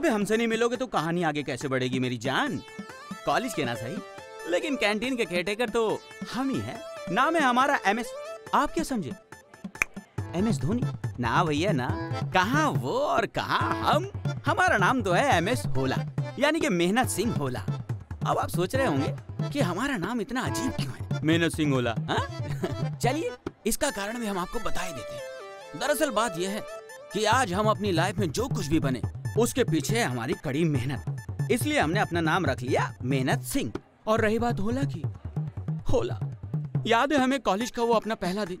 अबे हमसे नहीं मिलोगे तो कहानी आगे कैसे बढ़ेगी मेरी जान? कॉलेज के ना सही? लेकिन कैंटीन के केटेकर तो हम ही हैं। नाम है हमारा एम एस। आप क्या समझे? M S Dhoni? ना भैया ना। कहा वो और कहा हम? हमारा नाम तो है एम एस होला यानी कि मेहनत सिंह होला। अब आप सोच रहे होंगे कि हमारा नाम इतना अजीब क्यों है? मेहनत सिंह होला। हाँ? चलिए इसका कारण भी हम आपको बता ही देते हैं। दरअसल बात यह है कि आज हम अपनी लाइफ में जो कुछ भी बने उसके पीछे है हमारी कड़ी मेहनत। इसलिए हमने अपना नाम रख लिया मेहनत सिंह। और रही बात होला की। होला, याद है हमें कॉलेज का वो अपना पहला दिन?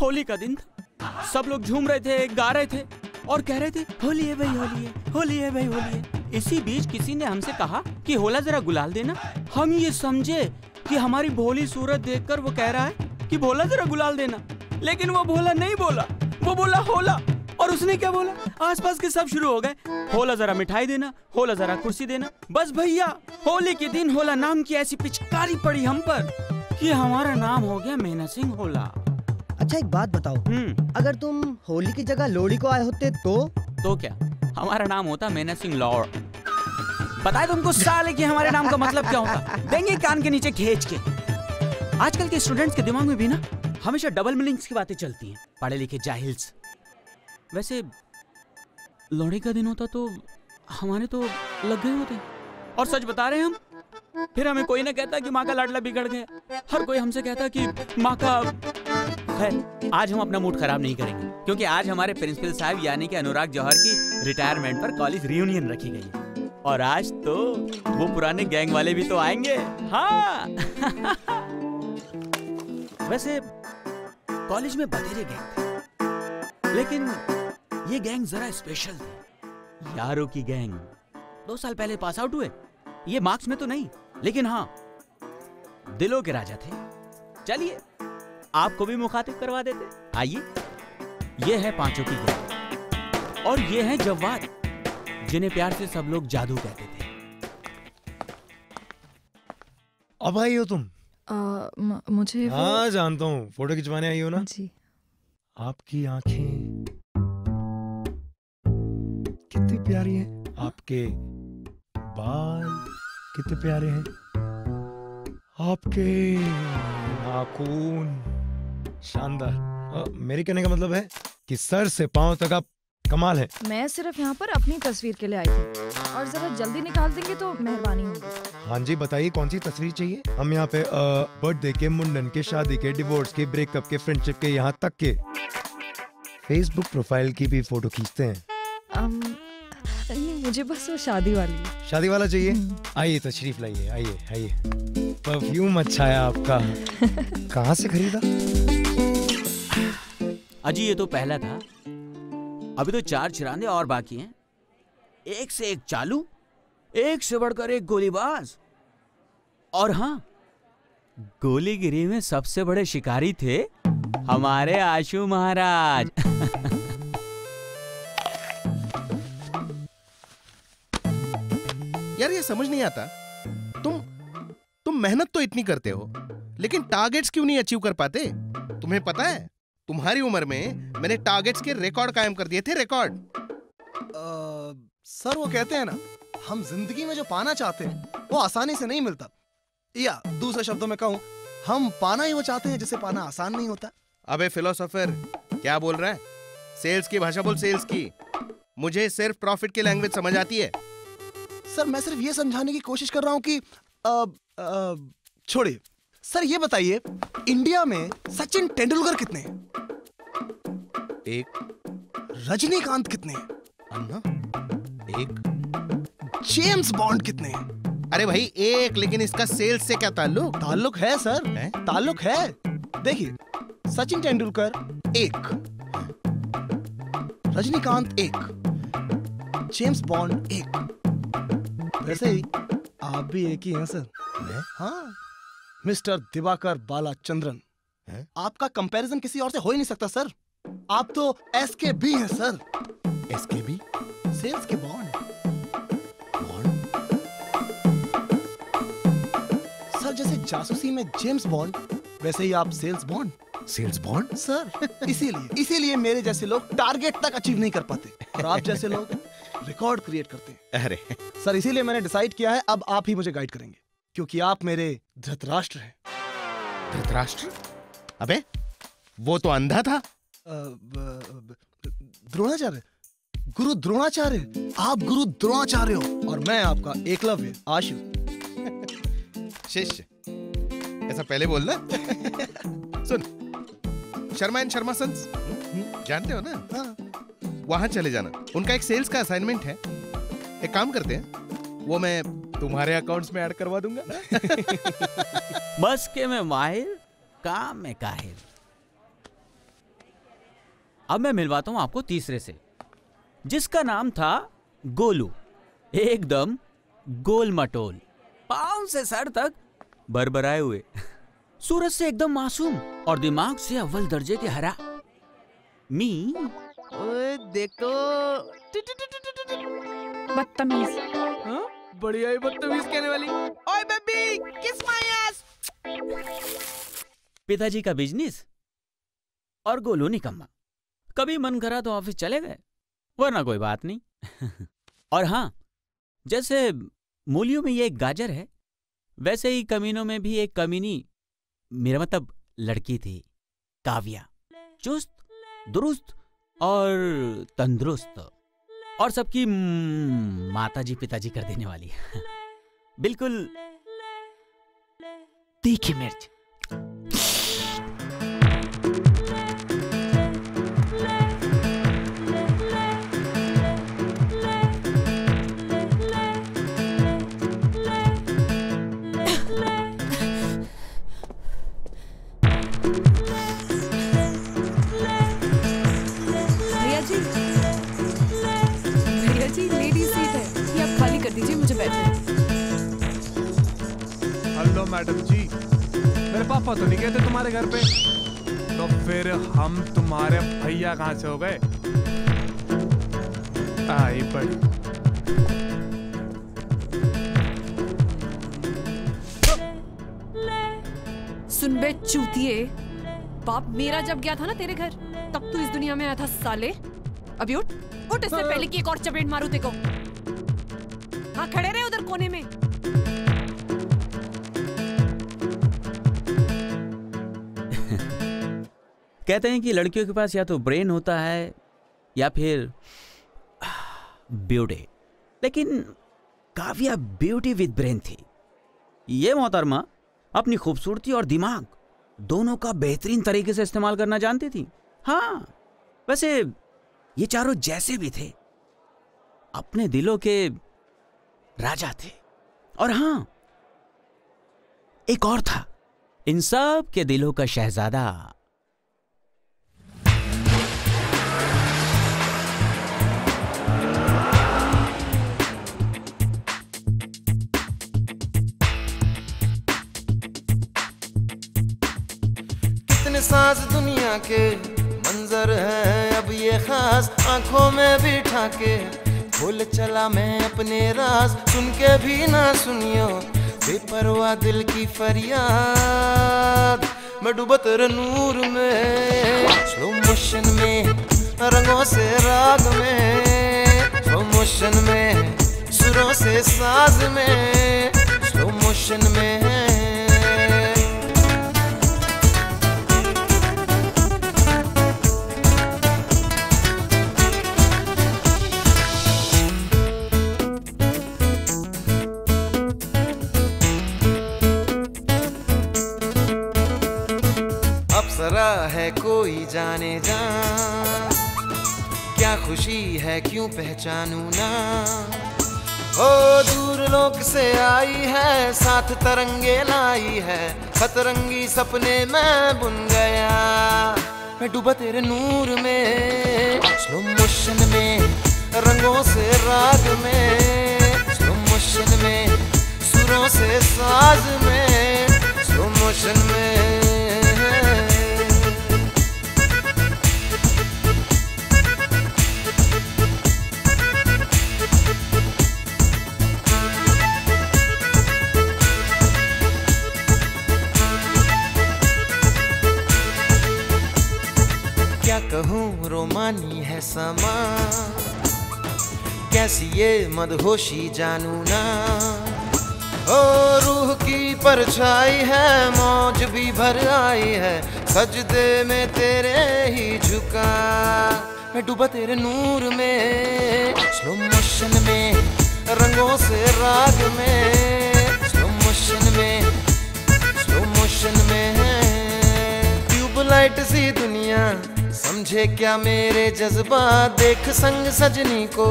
होली का दिन था। सब लोग झूम रहे थे, गा रहे थे और कह रहे थे, होली है भाई, होली है होली है भाई, होली है। इसी बीच किसी ने हमसे कहा कि, होला जरा गुलाल देना। हम ये समझे कि हमारी भोली सूरत देखकर वो कह रहा है कि, भोला जरा गुलाल देना। लेकिन वो भोला नहीं बोला। वो बोला, होला। और उसने क्या बोला? आसपास के सब शुरू हो गए। होला जरा मिठाई देना होला जरा कुर्सी देना। बस भैया होली के दिन होला नाम की ऐसी पिचकारी पड़ी हम पर कि हमारा नाम हो गया मेहनत सिंह होला। अच्छा एक बात बताओ। हम्म। अगर तुम होली की जगह लोहड़ी को आए होते तो? तो क्या? हमारा नाम होता मेहनत सिंह लॉर बताए तुमको साले कि हमारे नाम का मतलब क्या होता? देंगे कान के नीचे खींच के। आजकल के स्टूडेंट्स के दिमाग में भी ना हमेशा डबल मीनिंग्स की बातें चलती हैं पढ़े लिखे जाहिल्स। वैसे लोहड़ी का दिन होता तो हमारे तो लग गए होते। और सच बता रहे हम? फिर हमें कोई ना कहता कि माँ का लाडला बिगड़ गया। हर कोई हमसे कहता कि माँ का है आज हम अपना मूड खराब नहीं करेंगे। क्योंकि आज हमारे प्रिंसिपल साहब यानी कि अनुराग जौहर की रिटायरमेंट पर कॉलेज रियूनियन रखी गई है। और आज तो वो पुराने गैंग वाले भी तो आएँगे। हाँ! वैसे, कॉलेज में बतेरे गैंग थे। लेकिन ये गैंग जरा स्पेशल थी यारों की गैंग। दो साल पहले पास आउट हुए। ये मार्क्स में तो नहीं लेकिन हाँ दिलों के राजा थे। चलिए आपको भी मुखातिब करवा देते। आइए ये है पाँचों की गैंग। और ये है जव्वाद जिन्हें प्यार से सब लोग जादू कहते थे। अब आई हो तुम? आ, म- मुझे हाँ जानता हूँ। फ़ोटो खिंचवाने आई हो ना? जी। आपकी आँखें कितनी प्यारी है आपके बाल कितने प्यारे हैं आपके नाखून। शानदार। मेरे कहने का मतलब है कि सर से पाँव तक आप कमाल है। मैं सिर्फ़ यहाँ पर अपनी तस्वीर के लिए आई थी। और जरा जल्दी निकाल देंगे तो मेहरबानी होगी। हाँ जी बताइए कौन सी तस्वीर चाहिए? हम यहाँ पे बर्थडे के मुंडन के शादी के डिवोर्स के ब्रेकअप के फ्रेंडशिप के यहाँ तक के। फेसबुक प्रोफ़ाइल की भी फ़ोटो खींचते हैं। नहीं मुझे बस वो शादी वाली। शादी वाला चाहिए? हम्म, आइए तशरीफ़ लाइए आइए आइए। परफ्यूम अच्छा है आपका। कहाँ से खरीदा? अजी ये तो पहला था। अभी तो चार चिरांदे और बाकी हैं। एक से एक चालू एक से बढ़कर एक गोलीबाज। और हाँ गोलीगिरी में सबसे बड़े शिकारी थे हमारे आशु महाराज। यार ये समझ नहीं आता। तुम तुम मेहनत तो इतनी करते हो लेकिन टारगेट्स क्यों नहीं अचीव कर पाते? तुम्हें पता है तुम्हारी उम्र में मैंने टारगेट्स के रिकॉर्ड कायम कर दिए थे रिकॉर्ड सर वो कहते हैं ना हम ज़िंदगी में जो पाना चाहते हैं वो आसानी से नहीं मिलता। या दूसरे शब्दों में कहूँ हम पाना ही वो चाहते हैं जिसे पाना आसान नहीं होता। अबे फिलोसोफर क्या बोल रहा है? सेल्स की भाषा बोल सेल्स की। मुझे सिर्फ़ प्रॉफिट की लैंग्वेज समझ आती है। सर मैं सिर्फ़ ये समझाने की कोशिश कर रहा हूँ कि छोड़िए। सर ये बताइए इंडिया में सचिन तेंदुलकर कितने हैं? एक। रजनीकांत कितने हैं? अन्ना एक। जेम्स बॉन्ड कितने हैं? अरे भाई एक लेकिन इसका सेल्स से क्या ताल्लुक? ताल्लुक है सर। है? ताल्लुक है। देखिए सचिन तेंदुलकर एक। रजनीकांत एक। जेम्स बॉन्ड एक। वैसे ही आप भी एक ही हैं सर। मैं? हाँ। मिस्टर दिवाकर बालाचंद्रन। हैं? आपका कंपैरिजन किसी और से हो ही नहीं सकता सर। आप तो एस के बी हैं सर। एसके भी? सेल्स के बॉन्ड? सर जैसे जासूसी में जेम्स बॉन्ड वैसे ही आप sales bond. Sales bond? Sir इसीलिए इसीलिए मेरे जैसे लोग टारगेट तक अचीव नहीं कर पाते। और आप जैसे लोग? रिकॉर्ड क्रिएट करते हैं। अरे। सर इसीलिए मैंने डिसाइड किया है अब आप ही मुझे गाइड करेंगे क्योंकि आप मेरे धृतराष्ट्र हैं। धृतराष्ट्र? अबे वो तो अंधा था। द्रोणाचार्य? गुरु द्रोणाचार्य? आप गुरु द्रोणाचार्य हो और मैं आपका एकलव्य आशु शिष्य। ऐसा पहले बोलना सुन शर्मा एंड शर्मा सन्स जानते हो ना? हाँ, वहाँ चले जाना। उनका एक सेल्स का असाइनमेंट है। एक काम करते हैं, वो मैं तुम्हारे अकाउंट्स में ऐड करवा दूँगा। बस के में माहिर, काम में काहिर। अब मैं मिलवाता हूँ आपको तीसरे से, जिसका नाम था गोलू। एकदम गोल मटोल पाँव से सर तक बरबराए हुए। सूरज से एकदम मासूम और दिमाग से अव्वल दर्जे के हरा। मी ओए देखो। बदतमीज। हाँ? बढ़िया ही बदतमीज कहने वाली। ओए बेबी किस माय एस पिताजी का बिज़नेस और गोलू निकम्मा। कभी मन करा तो ऑफ़िस चले गए वरना कोई बात नहीं। और हाँ जैसे मूलियों में ये एक गाजर है वैसे ही कमीनों में भी एक कमीनी मेरा मतलब लड़की थी काव्या। चुस्त दुरुस्त और तंदुरुस्त। और सबकी माता जी पिताजी कर देने वाली। बिल्कुल तीखी मिर्च। मैडम जी। मेरे पापा तो नहीं गए थे तुम्हारे घर पे। तो फिर हम तुम्हारे भैया कहाँ से हो गए? आई बड़ी सुन बे चूतिए। बाप मेरा जब गया था ना तेरे घर तब तू इस दुनिया में आया था साले। अभी उठ उठ इससे पहले कि एक और चपेट मारू तेको हाँ खड़े रहे उधर कोने में। कहते हैं कि लड़कियों के पास या तो ब्रेन होता है या फिर ब्यूटी। लेकिन काव्या ब्यूटी विद ब्रेन थी। ये मोहतरमा अपनी खूबसूरती और दिमाग दोनों का बेहतरीन तरीके से इस्तेमाल करना जानती थी। हाँ वैसे ये चारों जैसे भी थे, अपने दिलों के राजा थे। और हाँ एक और था, इन सब के दिलों का शहजादा साज दुनिया के मंजर है, अब ये खास आँखों में बिठा के भूल चला मैं अपने राज, सुन के भी ना सुनियो। बेपरवाह दिल की फरियाद, मैं डूबा तेरे नूर में। स्लो मोशन में, रंगों से राग में। स्लो मोशन में, सुरों से साज में। स्लो मोशन में है कोई जाने जा क्या खुशी है क्यों पहचानू ना? ओ, दूर लोक से आई है, साथ तरंगे लाई है, सतरंगी सपने मैं बुन गया। मैं डूबा तेरे नूर में स्लो मोशन में, रंगों से राग में स्लो मोशन में, सुरों से साज में स्लो मोशन में। क्या कहूँ, रोमानी है समा। कैसी ये मदहोशी जानू ना। ओ, रूह की परछाई है, मौज भी भर आई है। सजदे में तेरे ही झुका। मैं डूबा तेरे नूर में स्लो मोशन में, रंगों से राग में। स्लो मोशन में स्लो मोशन में। ट्यूबलाइट सी दुनिया समझे क्या मेरे जज्बा? देख संग सजनी को।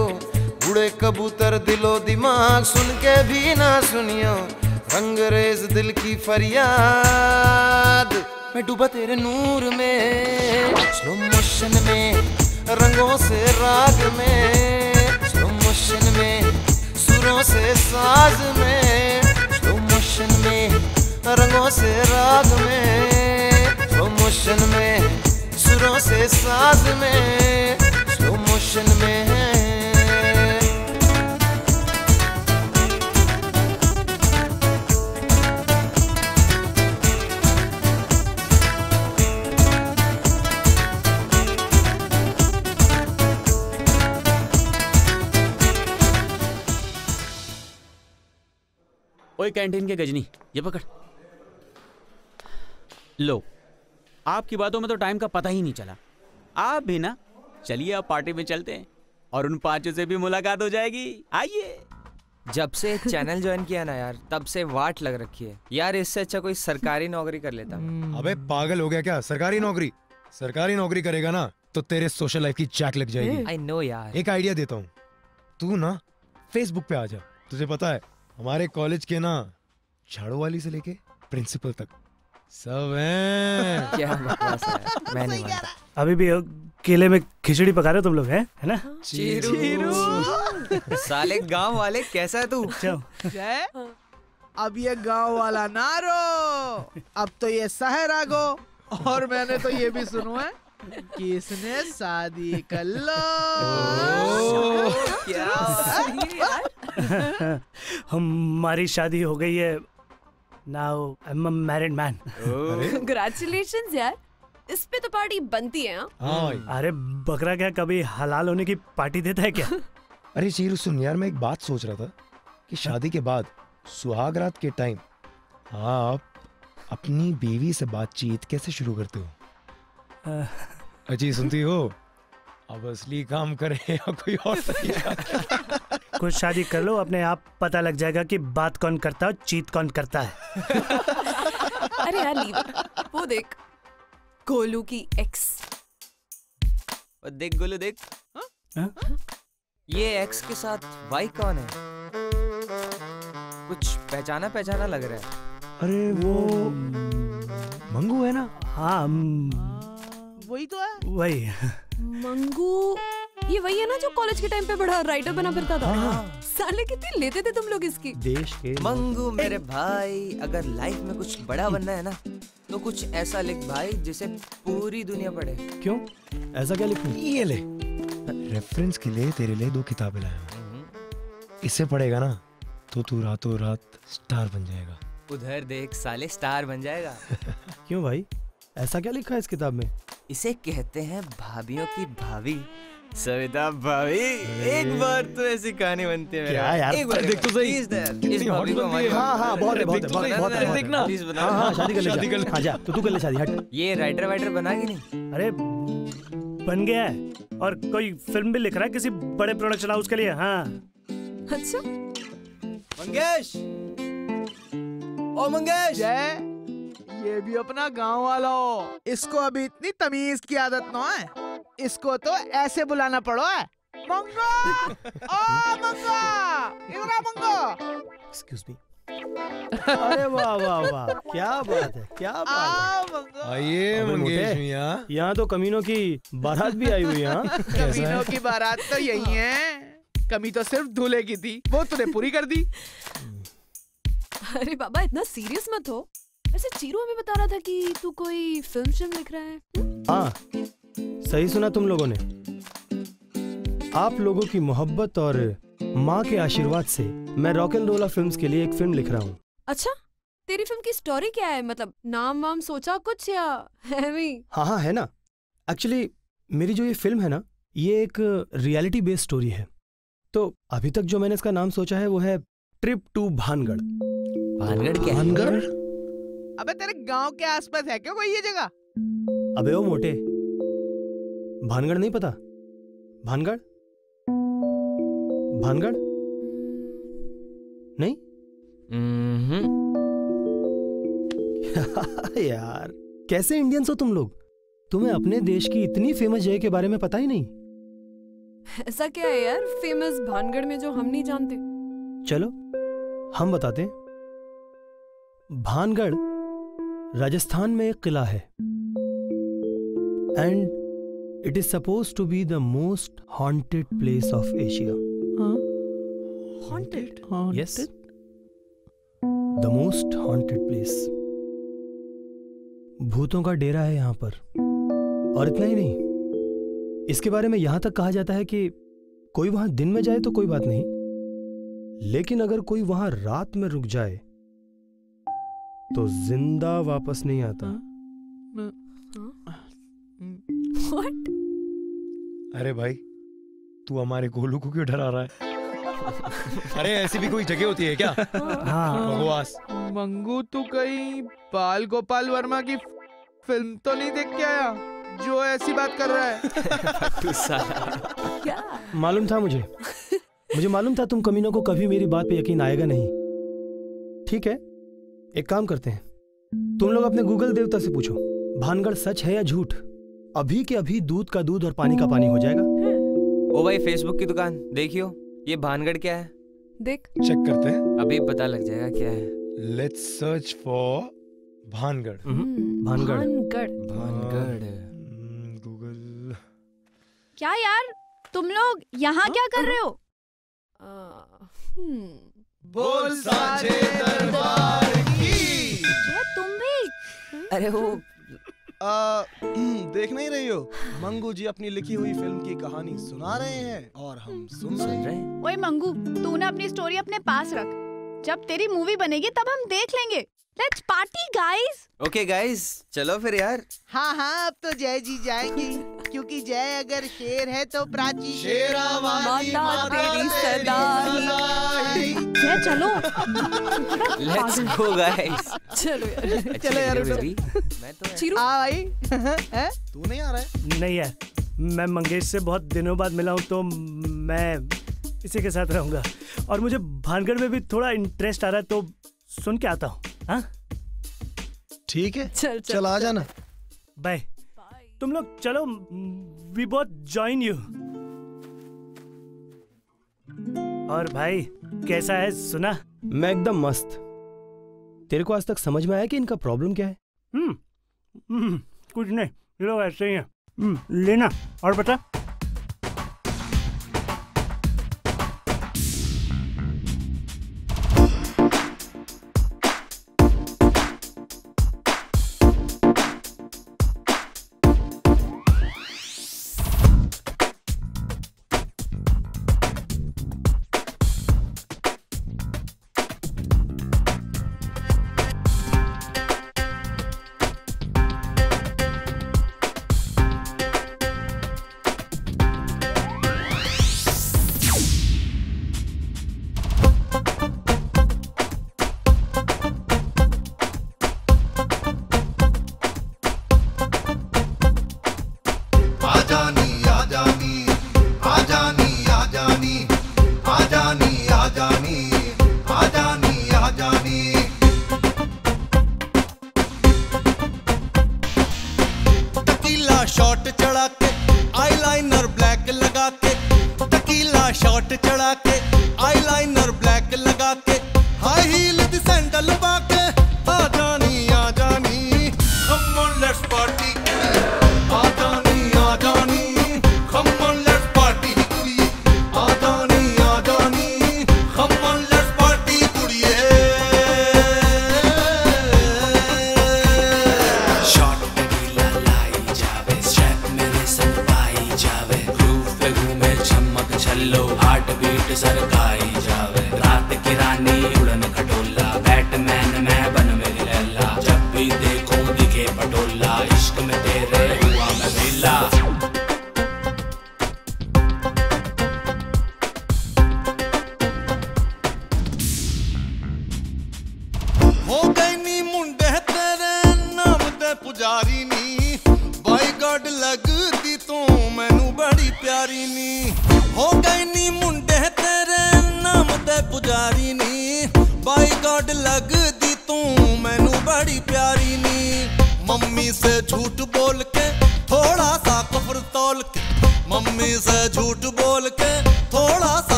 उड़े कबूतर दिलो दिमाग सुन के भी ना सुनियो। रंग रेज दिल की फरियाद। मैं डूबा तेरे नूर में स्लो मोशन में, रंगों से राग में स्लो मोशन में, सुरों से साज में स्लो मोशन में, रंगों से राग में स्लो मोशन में। सुरों से साज में स्लो मोशन में ओए कैंटीन के गजनी ये पकड़। लो। आपकी बातों में तो टाइम का पता ही नहीं चला। आप भी ना? चलिए आप पार्टी में चलते हैं और उन पाँचों से भी मुलाकात हो जाएगी। आइए। जब से चैनल ज्वाइन किया ना यार तब से वाट लग रखी है। यार इससे अच्छा कोई सरकारी नौकरी कर लेता। अबे पागल हो गया क्या? सरकारी नौकरी? सरकारी नौकरी करेगा ना तो तेरे सोशल लाइफ की चैक लग जाएगी। आई नो यार। एक आइडिया देता हूँ। तू ना फेसबुक पे आ जा। तुझे पता है हमारे कॉलेज के ना झाड़ू वाली से लेके प्रिंसिपल तक। सब हैं। क्या बकवास है। मैं नहीं मानता। अभी भी केले में खिचड़ी पका रहे हो तुम लोग हैं? है ना? चीरू, चीरू। साले गाँव वाले कैसा है तू? अब ये गाँव वाला ना रो। अब तो ये शहर आ गो और मैंने तो ये भी सुनू है किसने शादी कर लो। हमारी शादी हो गई है now I am married man congratulations यार। इस पे तो पार्टी बनती है हाँ? अरे बकरा क्या कभी हलाल होने की पार्टी देता है क्या? अरे चीरू सुन यार मैं एक बात सोच रहा था कि शादी के बाद सुहाग रात के टाइम आप अपनी बीवी से बातचीत कैसे शुरू करते हो? अजी सुनती हो? अब असली काम करे या कोई और तरीका कुछ शादी कर लो अपने आप पता लग जाएगा कि बात कौन करता है चीत कौन करता है। अरे यार लीव वो देख गोलू की एक्स और देख गोलू देख। ये एक्स के साथ वाई कौन है? कुछ पहचाना पहचाना लग रहा है। अरे वो मंगू है ना? हाँ वही तो है। वही। मंगू ये वही है ना जो कॉलेज के टाइम पे बड़ा राइटर बना फिरता था? हाँ। साले कितनी लेते थे तुम लोग इसकी? देश के मंगू मेरे भाई अगर लाइफ में कुछ बड़ा बनना है ना तो कुछ ऐसा लिख भाई जिसे पूरी दुनिया पढ़े। क्यों? ऐसा क्या लिखूं? ये ले। रेफरेंस के लिए तेरे लिए दो किताबें लाया इसे पढ़ेगा ना तो तू रातों रात स्टार बन जाएगा। उधर देख साले स्टार बन जाएगा। क्यों भाई? ऐसा क्या लिखा है इस किताब में? इसे कहते हैं भाभियों की भाभी। सविता भाभी एक बार तो ऐसी कहानी बनती है क्या यार? एक बार देख तो सही। इस भाभी को हमारी है। हाँ, बहुत है, बहुत है, बहुत है, बहुत है, देखना प्लीज़ हाँ हाँ शादी कर ले शादी जा। हाँ जा तो तू कर ले शादी हट। ये राइटर वाइटर बना कि नहीं? अरे बन गया है। और कोई फ़िल्म भी लिख रहा है किसी बड़े प्रोडक्शन हाउस के लिए? हाँ। अच्छा। मंगेश! ओ मंगेश! जय। ये भी अपना गाँव वाला हो। इसको अभी इतनी तमीज की आदत न है। इसको तो ऐसे बुलाना पड़ो है। मंगो ओ मंगो इवरा मंगो एक्सक्यूज मी अरे वाह वाह वाह। क्या बात है क्या बात मंगो आइए मंगेश मोटे, यहाँ तो कमीनों की बारात भी आई हुई है हाँ? कमीनों की बारात तो यही है। कमी तो सिर्फ़ दूल्हे की थी। वो तूने पूरी कर दी। अरे बाबा इतना सीरियस मत हो। वैसे चीरू हमें बता रहा था कि तू कोई फ़िल्म फ़िल्म लिख रहा है। हम्म? हाँ सही सुना तुम लोगों ने। आप लोगों की मोहब्बत और माँ के आशीर्वाद से मैं रॉक एंड रोला फिल्म्स के लिए एक फ़िल्म लिख रहा हूँ। अच्छा तेरी फ़िल्म की स्टोरी क्या है? मतलब नाम वाम सोचा कुछ या है भी हाँ हाँ है ना। एक्चुअली मेरी जो ये फ़िल्म है ना ये एक रियलिटी बेस्ड स्टोरी है। तो अभी तक जो मैंने इसका नाम सोचा है वो है ट्रिप टू भानगढ़ भानगढ़ क्या भानगढ़? अबे तेरे गाँव के आसपास है क्या कोई ये जगह? अबे ओ मोटे। भानगढ़ नहीं पता? भानगढ़? भानगढ़? नहीं? यार कैसे इंडियंस हो तुम लोग? तुम्हें अपने देश की इतनी फ़ेमस जगह के बारे में पता ही नहीं। ऐसा क्या है यार? फ़ेमस भानगढ़ में जो हम नहीं जानते। चलो हम बताते भानगढ़ राजस्थान में एक किला है। And it is suppose to be the most haunted place of Asia haunted yes the most haunted place भूतों का डेरा है यहाँ पर। और इतना ही नहीं। इसके बारे में यहाँ तक कहा जाता है कि कोई वहाँ दिन में जाए तो कोई बात नहीं। लेकिन अगर कोई वहाँ रात में रुक जाए तो ज़िंदा वापस नहीं आता। व्हाट अरे भाई तू हमारे गोलू को क्यों डरा रहा है? अरे ऐसी भी कोई जगह होती है क्या? हाँ। बकवास। मंगू तू कहीं बाल गोपाल वर्मा की फ़िल्म तो नहीं देख के आया? जो ऐसी बात कर रहा है। क्या? मालूम था मुझे? मुझे मालूम था तुम कमीनों को कभी मेरी बात पे यकीन आएगा नहीं। ठीक है? एक काम करते हैं। तुम लोग अपने गूगल देवता से पूछो भानगढ़ सच है या झूठ? अभी के अभी दूध का दूध और पानी का पानी हो जाएगा। ओ भाई फेसबुक की दुकान देखियो ये भानगढ़ क्या है? देख। चेक करते हैं। अभी पता लग जाएगा क्या है। Let's search for Bhangarh. Hmm, Bhangarh. Bhangarh. Bhangarh. Google क्या यार तुम लोग यहाँ क्या कर रहे हो? आ, हम्म, बोल साझे दरबार की क्या तुम भी? अरे वो आ, देख नहीं रही हो? मंगू जी अपनी लिखी हुई फ़िल्म की कहानी सुना रहे हैं और हम सुन रहे हैं। हैं ओए मंगू तू ना अपनी स्टोरी अपने पास रख। जब तेरी मूवी बनेगी तब हम देख लेंगे। Let's party guys okay guys चलो फिर यार। हाँ हाँ अब तो जय जी जाएँगी। क्योंकि जय अगर शेर है तो प्राची माता तेरी सदा। जय चलो। लेट्स गो गाइस चलो यार। चलो यार, मैं तो चिरू। आ भाई। तू नहीं आ रहा है? नहीं यार मैं मंगेश से बहुत दिनों बाद मिला हूँ तो मैं इसी के साथ रहूँगा। और मुझे भानगढ़ में भी थोड़ा इंटरेस्ट आ रहा है तो सुन के आता हूँ। हाँ? ठीक है। चल चल चल आ जाना। बाय तुम लोग चलो वी बोथ जॉइन यू और भाई कैसा है सुना? मैं एकदम मस्त। तेरे को आज तक समझ में आया कि इनका प्रॉब्लम क्या है? हम्म हम्म, कुछ नहीं ये लोग ऐसे ही हैं। हम्म, लेना और बता।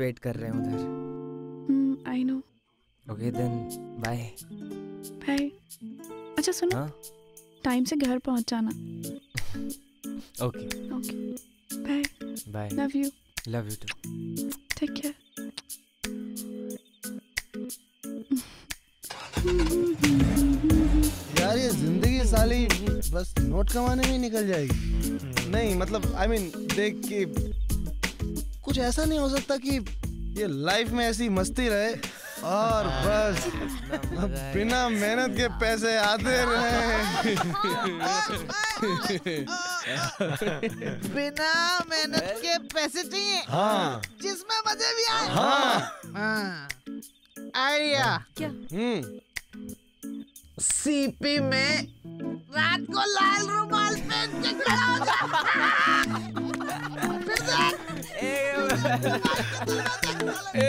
वेट कर रहे हैं उधर। I know okay then bye bye अच्छा सुनो। हाँ? टाइम से घर पहुँच जाना। Okay okay bye bye love you love you too take care यार ये ज़िंदगी साली। बस नोट कमाने में ही निकल जाएगी। नहीं मतलब आई I मीन mean, देख के कुछ ऐसा नहीं हो सकता कि ये लाइफ में ऐसी मस्ती रहे और बस। बिना मेहनत के पैसे आते रहे। बिना मेहनत के पैसे चाहिए? हाँ। जिसमें मज़े भी आए। हाँ। हाँ। आइडिया। क्या? हम्म। सीपी में रात को लाल रुमाल पहन के खड़ा हो जा। फिर ए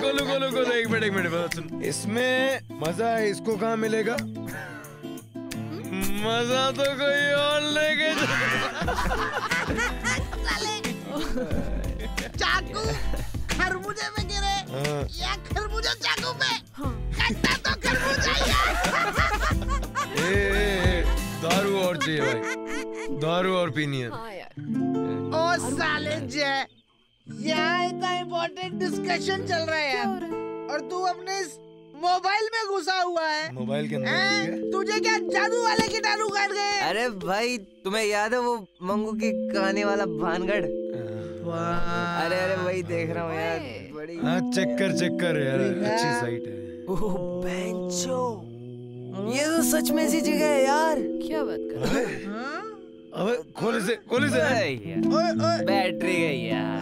गोलू गोलू गोलू एक मिनट एक मिनट बात सुन। इसमें मज़ा है इसको कहाँ मिलेगा? मज़ा तो कोई और लेके चाकू खरबूजे में गिरे। हाँ। या खरबूजा चाकू पे? कट्टा तो खरबूजा ही है। दारू और चाहिए भाई। दारू और पीनी है। ओ साले जय यहाँ इतना इम्पोर्टेंट डिस्कशन चल रहा है और तू अपने मोबाइल में घुसा हुआ है। मोबाइल के अंदर तुझे क्या जादू वाले कीटाणु काट गए अरे भाई तुम्हें याद है वो मंगू की कहानी वाला भानगढ़? अरे अरे वही देख रहा हूँ यार। बड़ी हाँ चेक कर चेक कर यार अच्छी साइट है। ओह बेंचो। ये तो सच में ऐसी जगह है यार। क्या बात कर रहे अबे खोले से खोले से। बैटरी गई यार।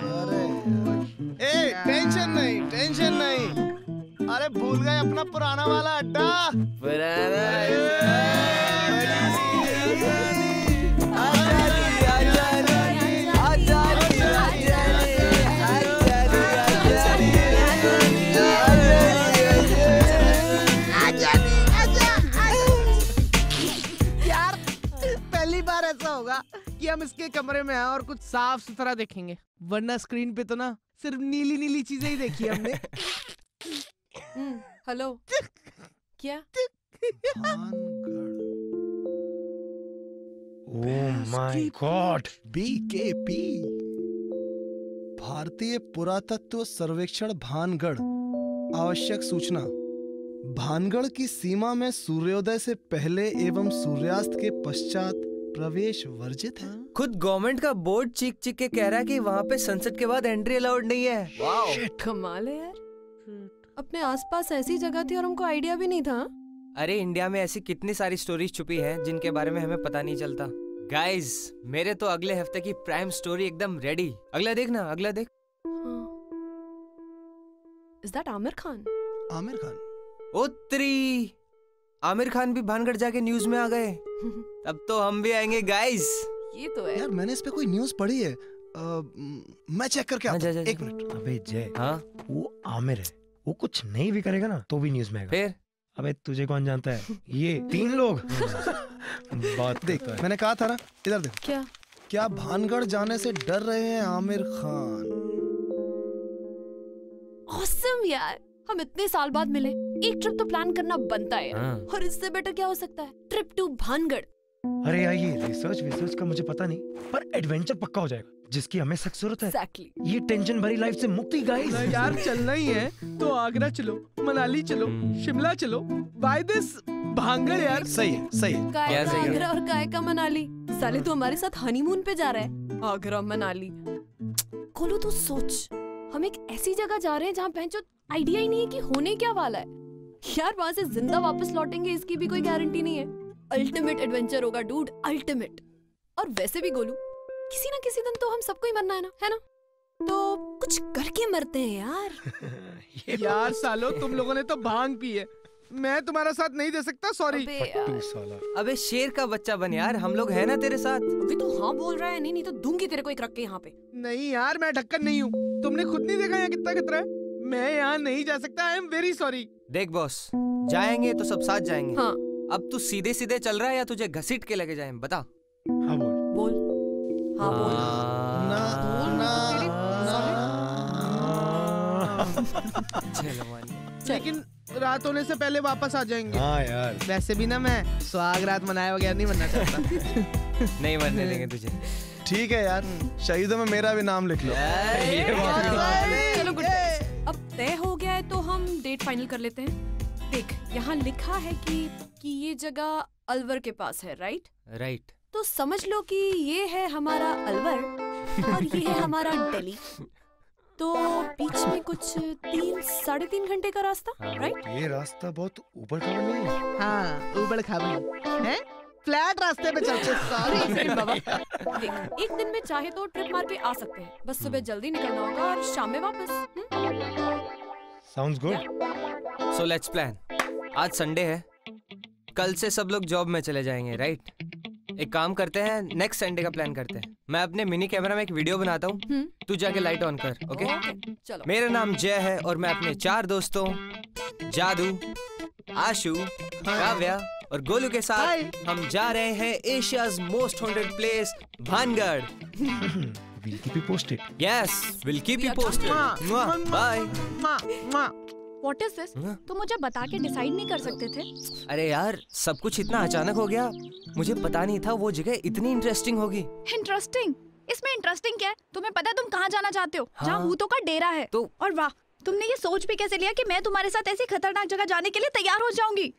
ए टेंशन नहीं टेंशन नहीं। अरे भूल गए अपना पुराना वाला अड्डा। पुराना होगा कि हम इसके कमरे में आए और कुछ साफ़ सुथरा देखेंगे। वरना स्क्रीन पे तो ना सिर्फ़ नीली नीली चीज़ें ही देखी हमने। हम्म, हेलो। क्या? माय गॉड बीकेपी भारतीय पुरातत्व सर्वेक्षण भानगढ़। आवश्यक सूचना। भानगढ़ की सीमा में सूर्योदय से पहले एवं सूर्यास्त के पश्चात प्रवेश वर्जित है। खुद गवर्नमेंट का बोर्ड चीख चीख के कह रहा है कि वहाँ पे सनसेट के बाद एंट्री अलाउड नहीं है। वाओ। कमाल है यार। अपने आसपास ऐसी जगह थी और हमको आइडिया भी नहीं था। अरे इंडिया में ऐसी कितनी सारी स्टोरीज छुपी हैं जिनके बारे में हमें पता नहीं चलता। गाइस मेरे तो अगले हफ़्ते की प्राइम स्टोरी एकदम रेडी अगला देख ना अगला देख। Is that Aamir Khan Aamir Khan. उत्तरी आमिर खान भी भानगढ़ जाके न्यूज़ में आ गए। अब तो हम भी आएँगे गाइस ये तो है। यार मैंने इस पे कोई न्यूज़ पढ़ी है? अ, म, चेक करके आता हूँ। एक मिनट अबे जय। हाँ? वो आमिर है। वो कुछ नहीं भी करेगा ना तो भी न्यूज़ में आएगा। फिर? अबे तुझे कौन जानता है? ये तीन लोग। बात देख मैंने कहा था ना इधर देख। क्या? क्या भानगढ़ जाने से डर रहे हैं आमिर खान? ऑसम यार। हम इतने साल बाद मिले। एक ट्रिप तो प्लान करना बनता है। हाँ। और इससे बेटर क्या हो सकता है? ट्रिप टू भानगढ़ अरे यार ये रिसर्च विसर्च का मुझे पता नहीं पर एडवेंचर पक्का हो जाएगा जिसकी हमें सख्त ज़रूरत है। Exactly. ये टेंशन भरी लाइफ से मुक्ति गाइस यार चलना ही है। तो आगरा चलो मनाली चलो शिमला चलो बाय दिस भांगड़ यार। सही है सही है। काय का सही आगरा और काय का मनाली। साले तू हमारे साथ हनीमून पे जा रहा है। आगरा मनाली। खोलो तू सोच। हम एक ऐसी जगह जा रहे हैं जहाँ बहन आइडिया ही नहीं है कि होने क्या वाला है। यार वहाँ से ज़िंदा वापस लौटेंगे इसकी भी कोई गारंटी नहीं है। अल्टीमेट एडवेंचर होगा डूड अल्टीमेट और वैसे भी गोलू किसी ना किसी दिन तो हम सबको ही मरना है ना है ना? तो कुछ करके मरते हैं यार। यार सालो तुम लोगों ने तो भाँग पी है। मैं तुम्हारा साथ नहीं दे सकता सॉरी अबे अबे शेर का बच्चा बन यार हम लोग है ना तेरे साथ? अभी तो हाँ बोल रहा है नहीं नहीं तो दूँगी तेरे को एक रख के यहाँ पे। नहीं यार मैं ढक्कन नहीं हूँ। तुमने खुद नहीं देखा यहाँ कितना खतरा है? मैं यहाँ नहीं जा सकता आई एम वेरी सॉरी देख बॉस जाएँगे तो सब साथ जाएँगे। हाँ। अब तू सीधे सीधे चल रहा है या तुझे घसीट के लेके जाए? बता। हाँ बोल। बोल। हाँ बोल। चलो मान लेकिन रात होने से पहले वापस आ जाएँगे। हाँ यार। वैसे भी ना मैं सुहाग रात मनाया वगैरह नहीं बनना चाहता। नहीं मरने देंगे तुझे। ठीक है यार शहीदों में मेरा भी नाम लिख लो। चलो गुड तय हो गया है तो हम डेट फाइनल कर लेते हैं। देख यहाँ लिखा है कि कि ये जगह अलवर के पास है राइट राइट तो समझ लो कि ये है हमारा अलवर और ये है हमारा दिल्ली। तो बीच में कुछ तीन साढ़े तीन घंटे का रास्ता राइट ये रास्ता बहुत ऊपर खबर नहीं है? हाँ उबड़ खाबड़ है? फ्लैट रास्ते पे चलते एक बाबा। देख एक दिन में चाहे तो ट्रिप मार के आ सकते हैं। बस सुबह जल्दी निकलना होगा और शाम में वापस हम्म? Sounds good so let's plan आज संडे है. कल से सब लोग जॉब में चले जाएँगे राइट एक काम करते हैं नेक्स्ट संडे का प्लान करते हैं. मैं अपने मिनी कैमरा में एक वीडियो बनाता हूँ. तू जाके लाइट ऑन कर ओके ओके चलो. मेरा नाम जय है और मैं अपने चार दोस्तों जादू आशु काव्या और गोलू के साथ हम जा रहे हैं Asia's most haunted place Bhangarh will keep you posted yes will keep you posted bye what is this तुम मुझे बता के डिसाइड नहीं कर सकते थे। अरे यार सब कुछ इतना अचानक हो गया। मुझे पता नहीं था वो जगह इतनी इंटरेस्टिंग होगी। इंटरेस्टिंग इसमें इंटरेस्टिंग क्या है? तुम्हें पता है तुम कहाँ जाना चाहते हो? हाँ। जहाँ भूतों का डेरा है। तो और वाह तुमने ये सोच भी कैसे लिया कि मैं तुम्हारे साथ ऐसी खतरनाक जगह जाने के लिए तैयार हो जाऊँगी?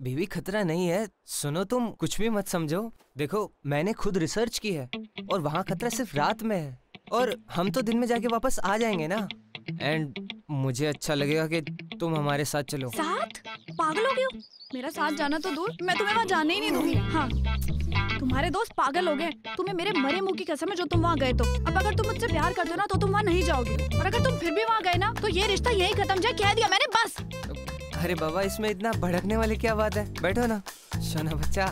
बीवी खतरा नहीं है, सुनो तुम, कुछ भी मत समझो। देखो, मैंने खुद रिसर्च की है, और वहाँ खतरा सिर्फ़ रात में है। और हम तो दिन में जाके वापस आ जाएँगे ना। एंड मुझे अच्छा लगेगा कि तुम हमारे साथ चलो। साथ? पागल हो गए मेरा साथ जाना तो दूर, मैं तुम्हें वहाँ जाने ही नहीं दूँगी। हाँ। तुम्हारे दोस्त पागल हो गए। तुम्हें मेरे मरे मुँह की कसम है जो तुम वहाँ गए तो। अब अगर तुम मुझसे प्यार करते हो ना तो तुम वहाँ नहीं जाओगे। और अगर तुम फिर भी वहाँ गए ना तो ये रिश्ता यही खत्म जाए कह दिया मैंने, बस! अरे बाबा इसमें इतना भड़कने वाली क्या बात है? बैठो ना। सोना बच्चा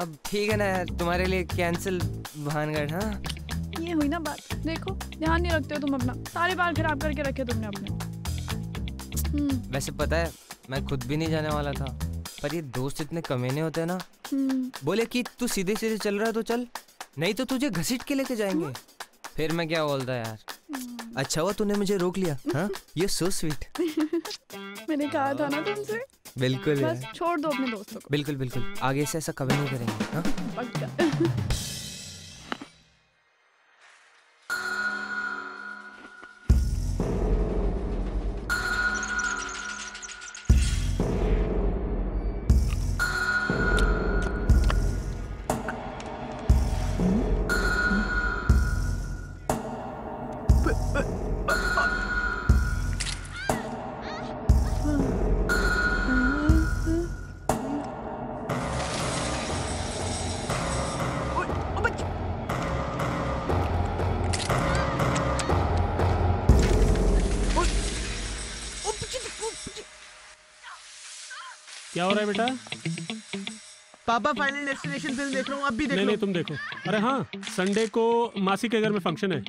अब ठीक है ना यार तुम्हारे लिए कैंसिल भानगढ़ हाँ? ये हुई ना बात। देखो ध्यान नहीं रखते हो तुम अपना। सारे बाल खराब करके रखे तुमने अपने। हम्म, वैसे पता है मैं खुद भी नहीं जाने वाला था पर ये दोस्त इतने कमीने होते हैं ना। हम्म, बोले कि तू सीधे सीधे चल रहा है तो चल नहीं तो तुझे घसीट के लेके जाएँगे। फिर मैं क्या बोलता यार? अच्छा हुआ तूने मुझे रोक लिया। हाँ? ये सो स्वीट मैंने कहा था ना तुमसे। बिल्कुल बस छोड़ दो अपने दोस्तों को। बिल्कुल बिल्कुल। आगे से ऐसा कभी नहीं करेंगे हाँ? रहा है बेटा? पापा फाइनल डेस्टिनेशन फ़िल्म देख रहा हूँ अब भी देख नहीं नहीं तुम देखो। अरे हाँ संडे को मासी के घर में फ़ंक्शन है।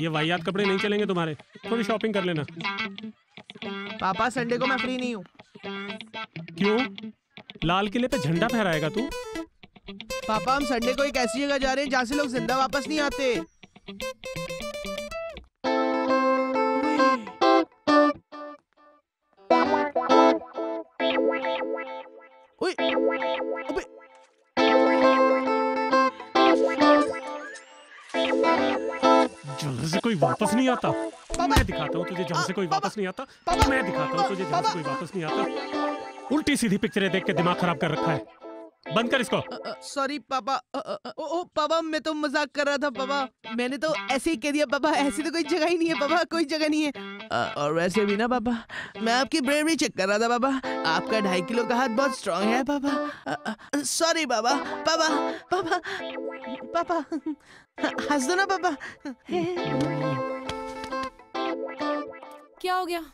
ये वाहियात कपड़े नहीं चलेंगे तुम्हारे। थोड़ी शॉपिंग कर लेना। पापा संडे को मैं फ्री नहीं हूँ। क्यों? लाल किले पे झंडा फहराएगा तू? पापा हम संडे को एक ऐसी जगह जा रहे हैं जहाँ से लोग ज़िंदा वापस नहीं आते। ओए, अबे, जहाँ से कोई वापस नहीं आता। मैं दिखाता हूँ तुझे जहाँ से कोई वापस नहीं आता। मैं दिखाता हूँ तुझे जहाँ से कोई वापस नहीं आता। उल्टी सीधी पिक्चरें देख के दिमाग खराब कर रखा है। बंद कर इसको। सॉरी पापा। ओ, ओ पापा मैं तो मज़ाक कर रहा था पापा। मैंने तो ऐसे ही कह दिया पापा ऐसी तो कोई जगह ही नहीं है पापा कोई जगह नहीं है। और वैसे भी ना पापा? मैं आपकी ब्रेवरी चेक कर रहा था पापा। आपका ढाई किलो का हाथ बहुत स्ट्रांग है पापा। सॉरी पापा। पापा पापा पापा। हंस दो ना पापा। क्या हो गया?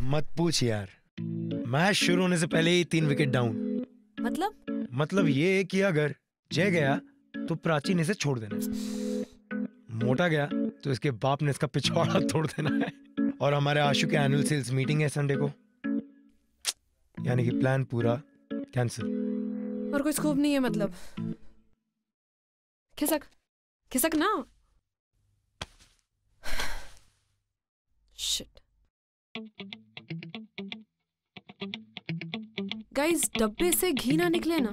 मत पूछ यार। मैच शुरू होने से पहले ही तीन विकेट डाउन मतलब? मतलब ये कि अगर जय गया तो प्राची ने इसे छोड़ देना। मोटा गया तो इसके बाप ने इसका पिछवाड़ा तोड़ देना है। और हमारे आशु के एनुअल सेल्स मीटिंग है संडे को। यानी कि प्लान पूरा। कैंसिल और कोई स्कोप नहीं है मतलब। खिसक। खिसक ना। शिट गाइस डब्बे से घी ना निकले ना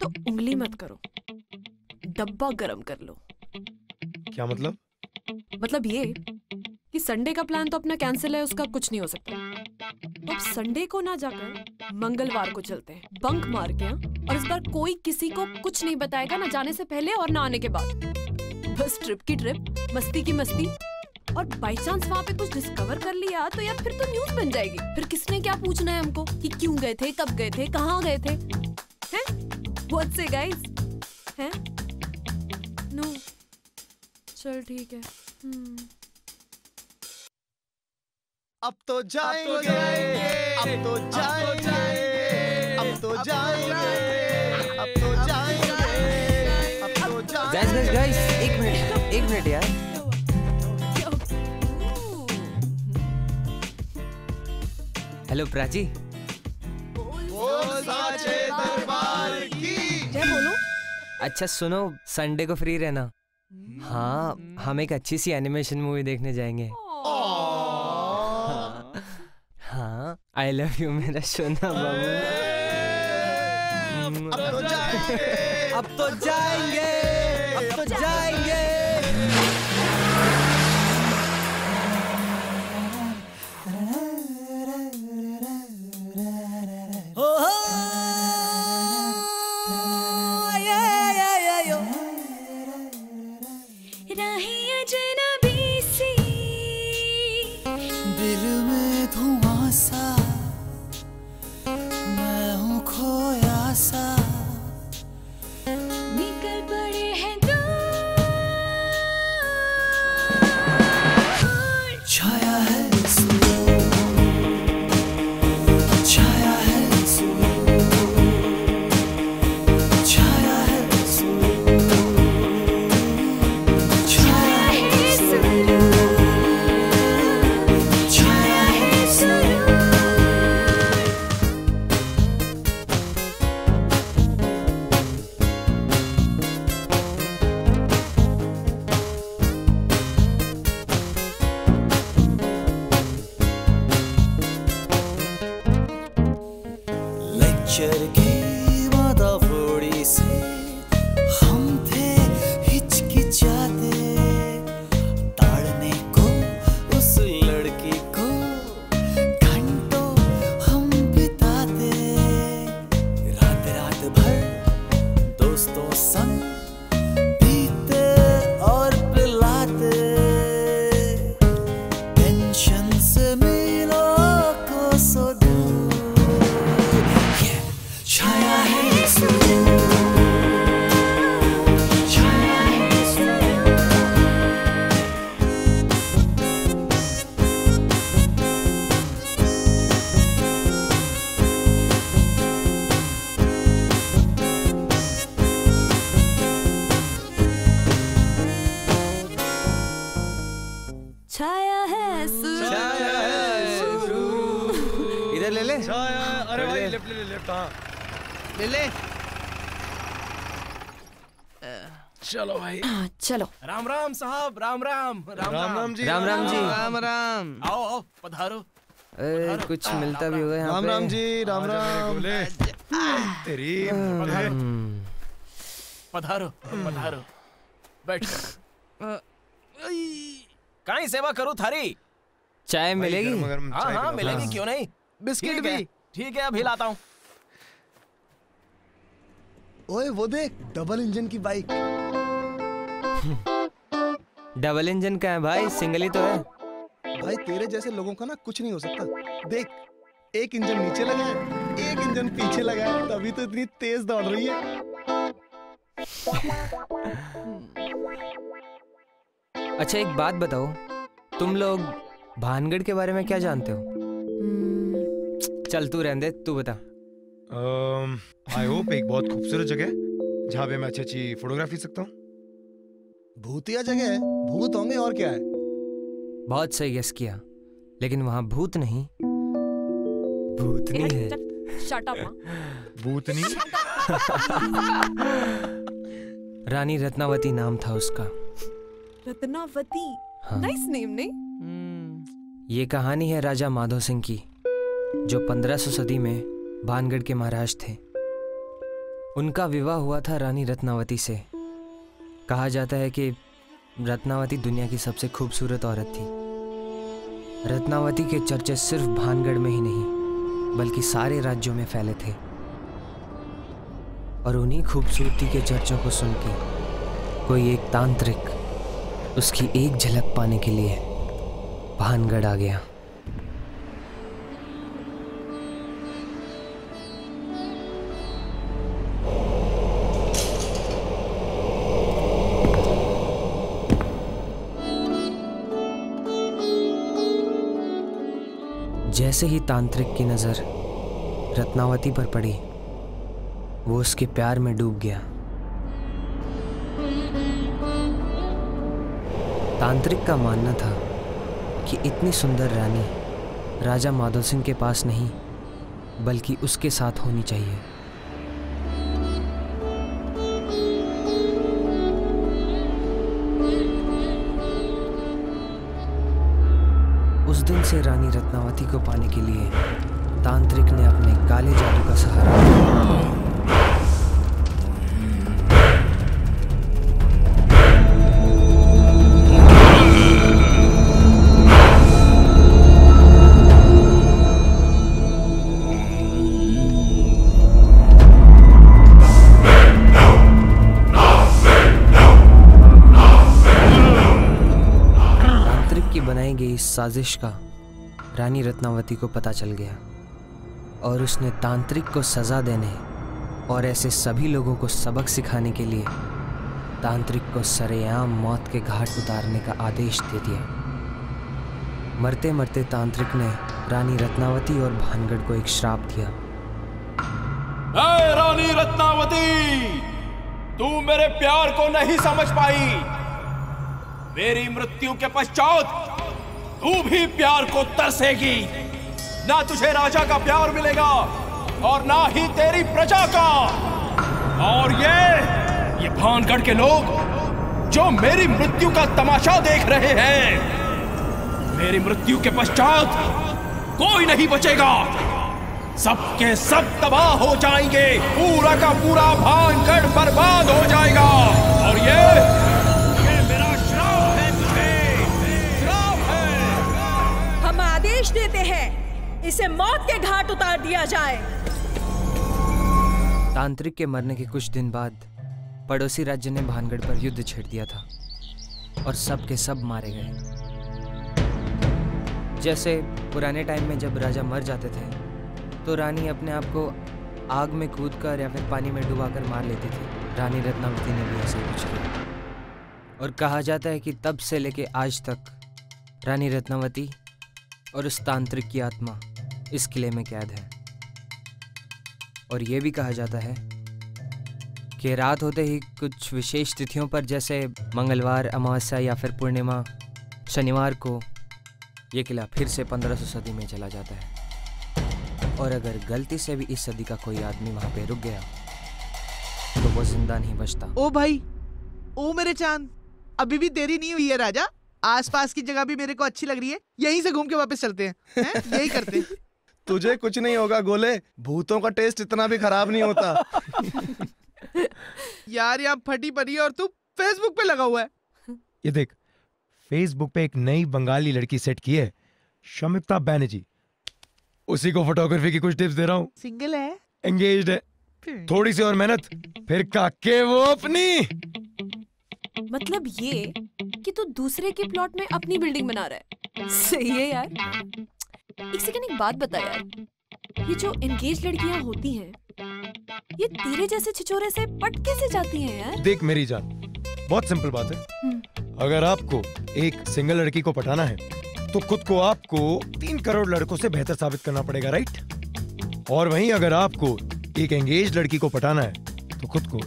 तो उंगली मत करो। डब्बा गरम कर लो। क्या मतलब? मतलब ये कि संडे का प्लान तो अपना कैंसिल है, उसका कुछ नहीं हो सकता। तो अब संडे को ना जाकर मंगलवार को चलते हैं बंक मार के हाँ? और इस बार कोई किसी को कुछ नहीं बताएगा, ना जाने से पहले और ना आने के बाद। बस ट्रिप की ट्रिप मस्ती की मस्ती। और बाई चांस वहाँ पे कुछ डिस्कवर कर लिया तो यार फिर तो न्यूज़ बन जाएगी। फिर किसने क्या पूछना है हमको कि क्यों गए थे, कब गए थे, कहाँ गए थे? हैं? व्हाट से गाइस हैं? नो चल ठीक है। हम्म। अब तो जाएँगे। अब तो जाएँगे। अब तो जाएँगे। अब तो जाएँगे। अब तो गाइस गाइस गाइस एक मिनट एक मिनट यार। हेलो प्राची। बोल दरबार की। जय बोलो। अच्छा सुनो संडे को फ्री रहना। हाँ हम एक अच्छी सी एनिमेशन मूवी देखने जाएँगे। हाँ आई लव यू मेरा सोना बाबू। अब तो जाएँगे। राम राम। आओ आओ पधारो ए, कुछ मिलता भी होगा यहाँ राम राम जी राम राम तेरी हम्म, पधारो। पधारो बैठ। काई सेवा करूँ थारी। चाय मिलेगी? हाँ हाँ मिलेगी क्यों नहीं? बिस्किट भी। ठीक है अभी लाता हूँ। ओए वो देख डबल इंजन की बाइक। डबल इंजन का है भाई सिंगल ही तो है। भाई तेरे जैसे लोगों का ना कुछ नहीं हो सकता। देख एक इंजन नीचे लगा है एक इंजन पीछे लगा है तभी तो इतनी तेज दौड़ रही है। अच्छा एक बात बताओ तुम लोग भानगढ़ के बारे में क्या जानते हो? चल तू रहने दे तू बता। आई होप एक बहुत खूबसूरत जगह है जहाँ पे मैं अच्छी अच्छी फोटोग्राफी सकता हूँ। भूतिया जगह है भूत होंगे और क्या है? बहुत सही गेस किया। लेकिन वहाँ भूत नहीं। भूतनी है। शट अप भूतनी? रानी रत्नावती नाम था उसका। रत्नावती? हाँ। नाइस नेम नहीं? ये कहानी है राजा माधो सिंह की जो 1500 सदी में भानगढ़ के महाराज थे। उनका विवाह हुआ था रानी रत्नावती से। कहा जाता है कि रत्नावती दुनिया की सबसे खूबसूरत औरत थी। रत्नावती के चर्चे सिर्फ़ भानगढ़ में ही नहीं, बल्कि सारे राज्यों में फैले थे। और उन्हीं खूबसूरती के चर्चों को सुन के कोई एक तांत्रिक, उसकी एक झलक पाने के लिए भानगढ़ आ गया। जैसे ही तांत्रिक की नज़र रत्नावती पर पड़ी, वो उसके प्यार में डूब गया। तांत्रिक का मानना था कि इतनी सुंदर रानी राजा माधव सिंह के पास नहीं, बल्कि उसके साथ होनी चाहिए। से रानी रत्नावती को पाने के लिए तांत्रिक ने अपने काले जादू का सहारा लिया। साजिश का रानी रत्नावती को पता चल गया और उसने तांत्रिक को सजा देने और ऐसे सभी लोगों को सबक सिखाने के लिए तांत्रिक को सरेआम मौत के घाट उतारने का आदेश दे दिया। मरते मरते तांत्रिक ने रानी रत्नावती और भानगढ़ को एक श्राप दिया। रानी रत्नावती, तू मेरे प्यार को नहीं समझ पाई। मेरी मृत्यु के पश्चात तू भी प्यार को तरसेगी। ना तुझे राजा का प्यार मिलेगा और ना ही तेरी प्रजा का। और ये ये भानगढ़ के लोग जो मेरी मृत्यु का तमाशा देख रहे हैं, मेरी मृत्यु के पश्चात कोई नहीं बचेगा। सबके सब तबाह हो जाएँगे। पूरा का पूरा भानगढ़ बर्बाद हो जाएगा। और ये इसे मौत के घाट उतार दिया जाए। तांत्रिक के मरने के कुछ दिन बाद, पड़ोसी राज्य ने भानगढ़ पर युद्ध छेड़ दिया था और सब के सब मारे गए। जैसे पुराने टाइम में जब राजा मर जाते थे तो रानी अपने आप को आग में कूदकर या फिर पानी में डुबाकर मार लेती थी। रानी रत्नावती ने भी ऐसा कुछ किया। और कहा जाता है कि तब से लेके आज तक, रानी रत्नावती और उस तांत्रिक की आत्मा इस किले में कैद है और ये भी कहा जाता है कि रात होते ही कुछ विशेष तिथियों पर जैसे मंगलवार अमावस्या या फिर पूर्णिमा शनिवार को ये किला फिर से 1500 सदी में चला जाता है और अगर गलती से भी इस सदी का कोई आदमी वहाँ पे रुक गया तो वो ज़िंदा नहीं बचता ओ भाई ओ मेरे चाँद अभी भी देरी नहीं हुई है राजा आसपास की जगह भी मेरे को अच्छी लग रही है यहीं से घूम के वापस चलते हैं, हैं? यही करते हैं। तुझे कुछ नहीं होगा गोले। भूतों का टेस्ट इतना भी खराब नहीं होता। यार यहाँ फटी पड़ी और तू फेसबुक पे लगा हुआ है। ये देख फेसबुक पे एक नई बंगाली लड़की सेट की है शमिता बैनर्जी। उसी को फोटोग्राफी की कुछ टिप्स दे रहा हूँ। सिंगल है? एंगेज्ड है। थोड़ी सी और मेहनत फिर काके वो अपनी। मतलब ये कि तू दूसरे के प्लॉट में अपनी बिल्डिंग बना रहा है। सही है यार। एक सेकंड एक बात बता यार। ये जो एंगेज लड़कियाँ होती हैं ये तेरे जैसे छिचोरे से पट कैसे जाती हैं यार? देख मेरी जान बहुत सिंपल बात है। अगर आपको एक सिंगल लड़की को पटाना है तो खुद को आपको तीन करोड़ लड़कों से बेहतर साबित करना पड़ेगा राइट और वहीं अगर आपको एक एंगेज लड़की को पटाना है तो खुद को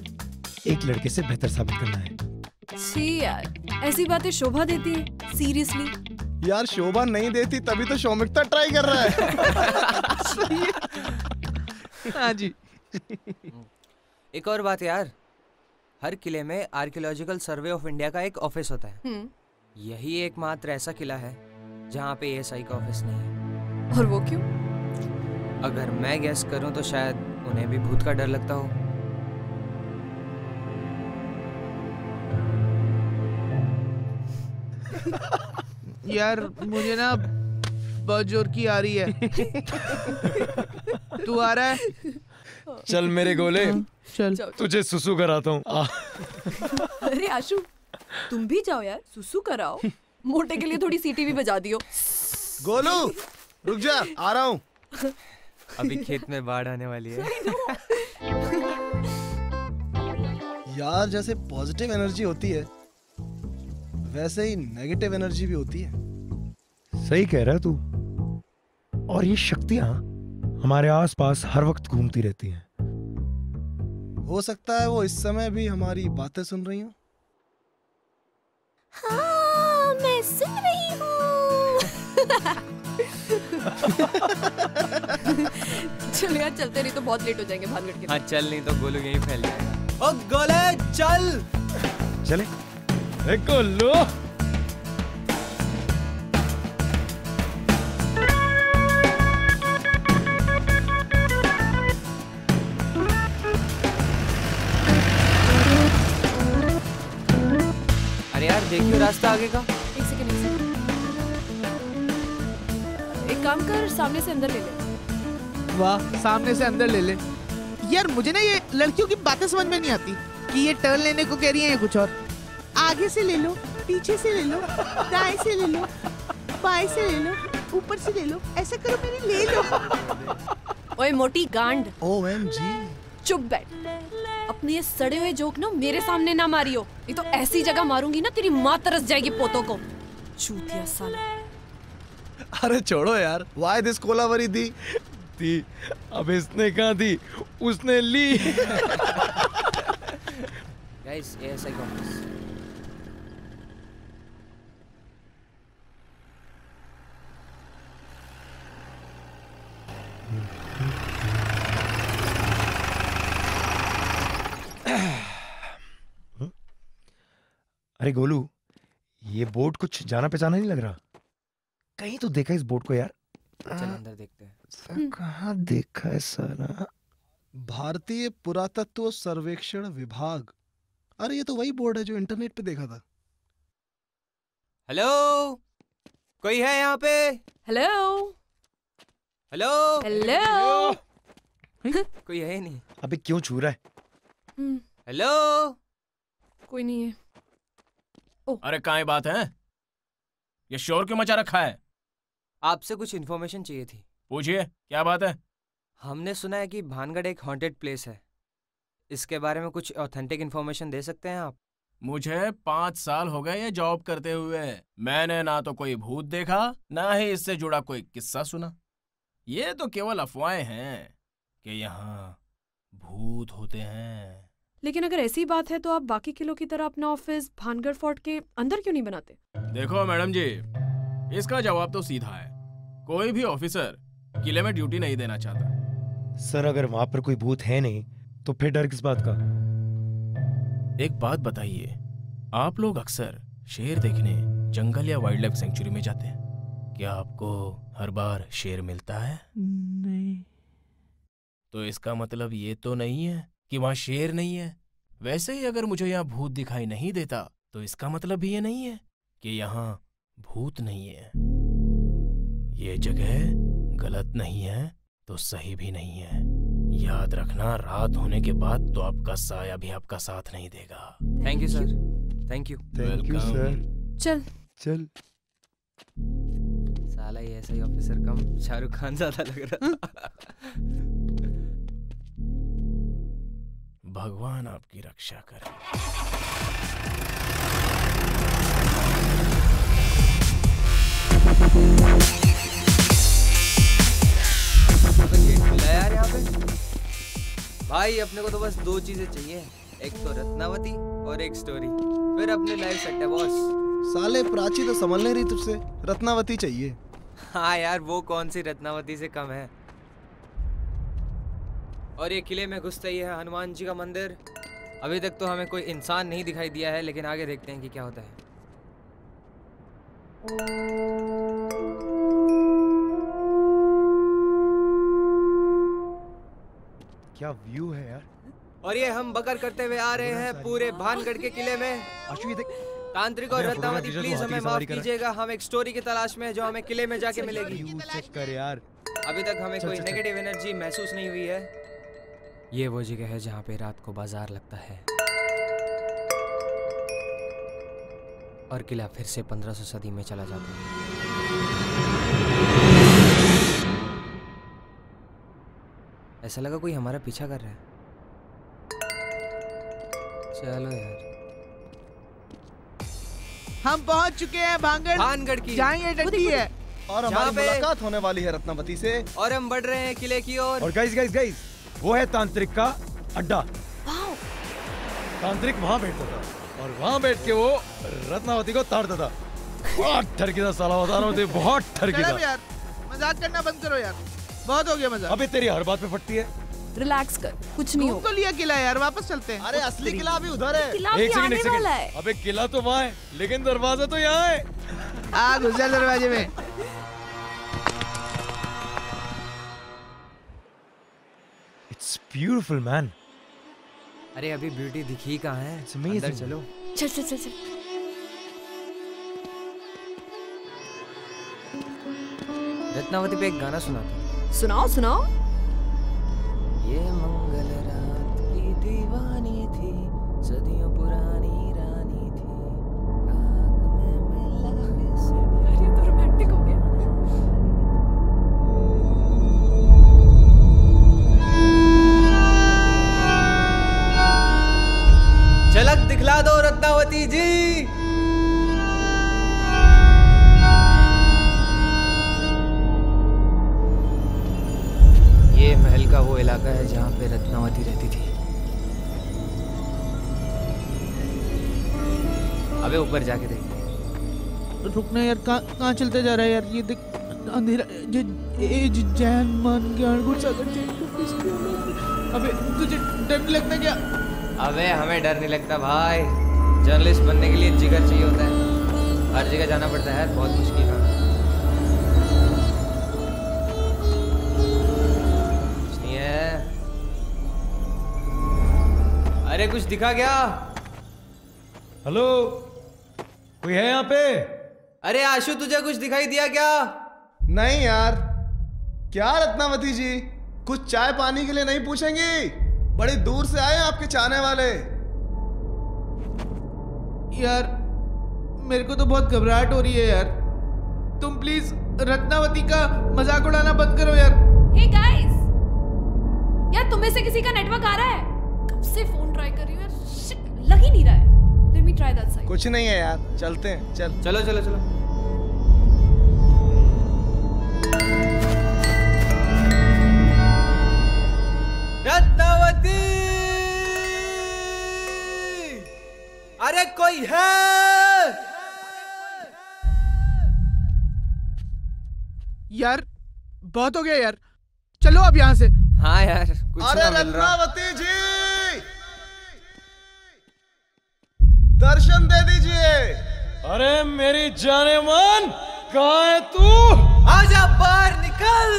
एक लड़के से बेहतर साबित करना है। यार ऐसी बातें शोभा देती है सीरियसली यार शोभा नहीं देती तभी तो शौमिकता ट्राई कर रहा है। हाँ जी। एक और बात यार हर किले में आर्कियोलॉजिकल सर्वे ऑफ़ इंडिया का एक ऑफ़िस होता है। हम्म। यही एकमात्र ऐसा किला है जहाँ पे एएसआई का ऑफ़िस नहीं है। और वो क्यों? अगर मैं गैस करूँ तो शायद उन्हें भी भूत का डर लगता हो। यार मुझे ना बहुत ज़ोर की आ रही है। तू आ रहा है? चल मेरे गोले चल। तुझे सुसु कराता हूँ। अरे आशु तुम भी जाओ यार सुसु कराओ। मोटे के लिए थोड़ी सीटी भी बजा दियो। गोलू रुक जा आ रहा हूँ। अभी खेत में बाढ़ आने वाली है। यार जैसे पॉजिटिव एनर्जी होती है वैसे ही नेगेटिव एनर्जी भी होती है। सही कह रहा है तू। और ये शक्तियाँ हमारे आसपास हर वक्त घूमती रहती हैं। हो सकता है वो इस समय भी हमारी बातें सुन रही हो। हाँ मैं सुन रही हूँ। चल यार चलते नहीं तो बहुत लेट हो जाएँगे भानगढ़ के हाँ चल नहीं तो गोलू यहीं फैल जाएगा। ओ गोले चल। चले। गोलू अरे यार देखियो रास्ता आगे का। एक सेकंड एक सेकंड एक काम कर सामने से अंदर ले ले। वाह सामने से अंदर ले ले। यार मुझे ना ये लड़कियों की बातें समझ में नहीं आती कि ये टर्न लेने को कह रही है या कुछ और। आगे से ले लो पीछे से ले लो दाएँ से ले लो बाएँ से ले लो ऊपर से ले लो। ऐसा करो मेरी ले लो। ओए मोटी गांड। ओएमजी चुप बैठ। अपने ये सड़े हुए जोक ना मेरे सामने ना मारियो। नहीं तो ऐसी जगह मारूँगी ना तेरी माँ तरस जाएगी पोतों को। चूतिया साला। अरे छोड़ो यार वाई दिस कोलावरी दी? थी अब इसने कहा थी उसने ली। गाइस एएसआई का ऑफ़िस अरे गोलू ये बोर्ड कुछ जाना पहचाना नहीं लग रहा। कहीं तो देखा इस बोर्ड को यार। चल अंदर देखते हैं। कहाँ देखा है सारा? भारतीय पुरातत्व सर्वेक्षण विभाग। अरे ये तो वही बोर्ड है जो इंटरनेट पे देखा था। हेलो कोई है यहाँ पे? हेलो हेलो हेलो कोई है ही नहीं। अबे क्यों छू रहा है? हेलो कोई नहीं है। अरे काहे बात है? ये शोर क्यों मचा रखा है? आपसे कुछ इन्फॉर्मेशन चाहिए थी। पूछिए क्या बात है? हमने सुना है कि भानगढ़ एक हॉन्टेड प्लेस है। इसके बारे में कुछ ऑथेंटिक इन्फॉर्मेशन दे सकते हैं आप? मुझे पाँच साल हो गए ये जॉब करते हुए। मैंने ना तो कोई भूत देखा ना ही इससे जुड़ा कोई किस्सा सुना। ये तो केवल अफवाहें हैं कि यहाँ भूत होते हैं। लेकिन अगर ऐसी बात है तो आप बाकी किलो की तरह अपना ऑफ़िस भानगढ़ फोर्ट के अंदर क्यों नहीं बनाते? देखो मैडम जी इसका जवाब तो सीधा है। कोई भी ऑफिसर किले में ड्यूटी नहीं देना चाहता। सर अगर वहाँ पर कोई भूत है नहीं तो फिर डर किस बात का? एक बात बताइए आप लोग अक्सर शेर देखने जंगल या वाइल्ड लाइफ सेंचुरी में जाते हैं। क्या आपको हर बार शेर मिलता है? नहीं। तो इसका मतलब ये तो नहीं है कि वहाँ शेर नहीं है। वैसे ही अगर मुझे यहाँ भूत दिखाई नहीं देता तो इसका मतलब भी ये नहीं है कि यहाँ भूत नहीं है। ये जगह गलत नहीं है तो सही भी नहीं है। याद रखना रात होने के बाद तो आपका साया भी आपका साथ नहीं देगा। Thank you sir thank you thank you sir चल। चल। साला ये ऐसा ही ऑफिसर कम शाहरुख खान ज़्यादा लग रहा भगवान आपकी रक्षा करे। यार यहाँ पे। भाई अपने को तो बस दो चीज़ें चाहिए। एक तो रत्नावती और एक स्टोरी फिर अपने लाइफ सेट है बॉस साले प्राची तो संभल नहीं रही तुझसे। रत्नावती चाहिए। हाँ यार वो कौन सी रत्नावती से कम है? और ये किले में घुसते ही है हनुमान जी का मंदिर। अभी तक तो हमें कोई इंसान नहीं दिखाई दिया है लेकिन आगे देखते हैं कि क्या होता है। क्या व्यू है यार? और ये हम बकर करते हुए आ रहे हैं पूरे भानगढ़ के किले में। तांत्रिक और रत्नावती प्लीज़ हमें माफ़। कीजिएगा हम एक स्टोरी की तलाश में है जो हमें किले में जाके मिलेगी। चेक कर यार। अभी तक हमें कोई। नेगेटिव एनर्जी महसूस नहीं हुई है। ये वो जगह है जहाँ पे रात को बाज़ार लगता है। और किला फिर से 1500 सदी में चला जाता है। ऐसा लगा कोई हमारा पीछा कर रहा है। चलो यार। हम पहुँच चुके हैं भांगड़। भानगढ़ की। जहाँ ये डंडी है और हमारी पे- मुलाकात होने वाली है रत्नावती से। और हम बढ़ रहे हैं किले की ओर। और गाइस गाइस गाइस वो है तांत्रिक का अड्डा। तांत्रिक वहाँ बैठता था। और वहाँ बैठ के वो रत्नावती को ताड़ता था। बहुत ठरकी था साला बता रहा हूँ बहुत ठरकी था। यार मज़ाक करना बंद करो यार। बहुत हो गया मज़ाक। अबे तेरी हर बात पे फटती है। रिलैक्स कर कुछ नहीं होगा। तो लिया किला यार वापस चलते हैं। अरे असली किला अभी उधर है। किला एक भी सेकंड आने एक वाला है। सेकंड अबे किला तो वहाँ है लेकिन दरवाज़ा तो यहाँ है। आ घुस जा दरवाजे में। इट्स ब्यूटीफुल मैन अरे अभी ब्यूटी दिखी कहाँ है? अंदर चलो। चल चल चल चल। रत्नावती पे एक गाना सुना था सुनाओ सुनाओ। ये मंगल रात की दीवानी थी सदियों पुरानी रानी थी। में मिला किसी? यार ये तो रोमांटिक हो गया। झलक दिखला दो रत्नावती जी। ये महल का वो इलाका है जहाँ पे रत्नावती रहती थी। अबे ऊपर जाके देख। रुकना यार कहाँ चलते जा रहा है यार? ये देख अंधेरा जैन मन ज्ञान गुड़ सागर अबे तुझे डर नहीं लगता क्या? अबे हमें डर नहीं लगता भाई। जर्नलिस्ट बनने के लिए जिगर चाहिए होता है। हर जगह जाना पड़ता है बहुत मुश्किल काम अरे कुछ दिखा क्या? हेलो? कोई है यहाँ पे? अरे आशु तुझे कुछ दिखाई दिया क्या? नहीं यार। क्या रत्नावती जी? कुछ चाय पानी के लिए नहीं पूछेंगी? बड़ी दूर से आए आपके चाहने वाले। यार मेरे को तो बहुत घबराहट हो रही है यार। तुम प्लीज़ रत्नावती का मज़ाक उड़ाना बंद करो यार। हे गाइस यार तुम्हें से किसी का नेटवर्क आ रहा है? कब से फ़ोन ट्राई कर रही हूँ यार। लग ही नहीं रहा है। Let me try that side कुछ नहीं है यार चलते हैं चल। चलो चलो चलो। रत्नावती! अरे कोई है? यार बहुत हो गया यार। चलो अब यहाँ से। हाँ यार कुछ अरे रहा। रत्नावती जी! दर्शन दे दीजिए। अरे मेरी जाने मन कहा है तू? आजा बाहर निकल।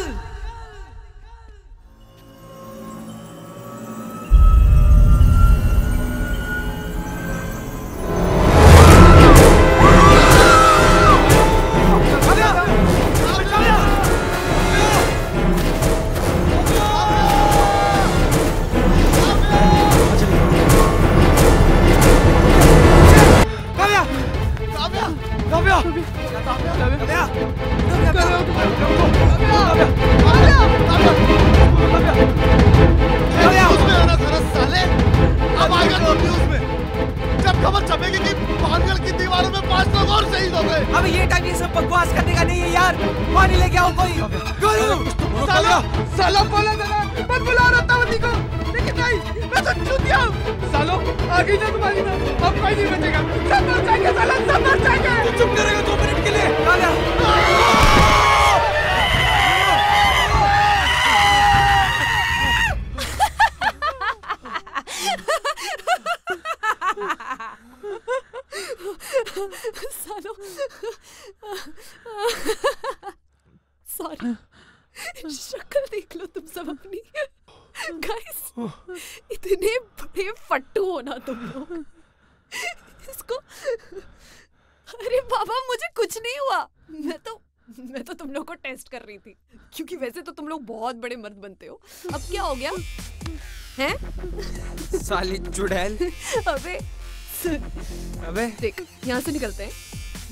मर्द बनते हो। अब क्या हो गया? हैं? साली चुड़ैल। अबे अबे। देख यहाँ से निकलते हैं।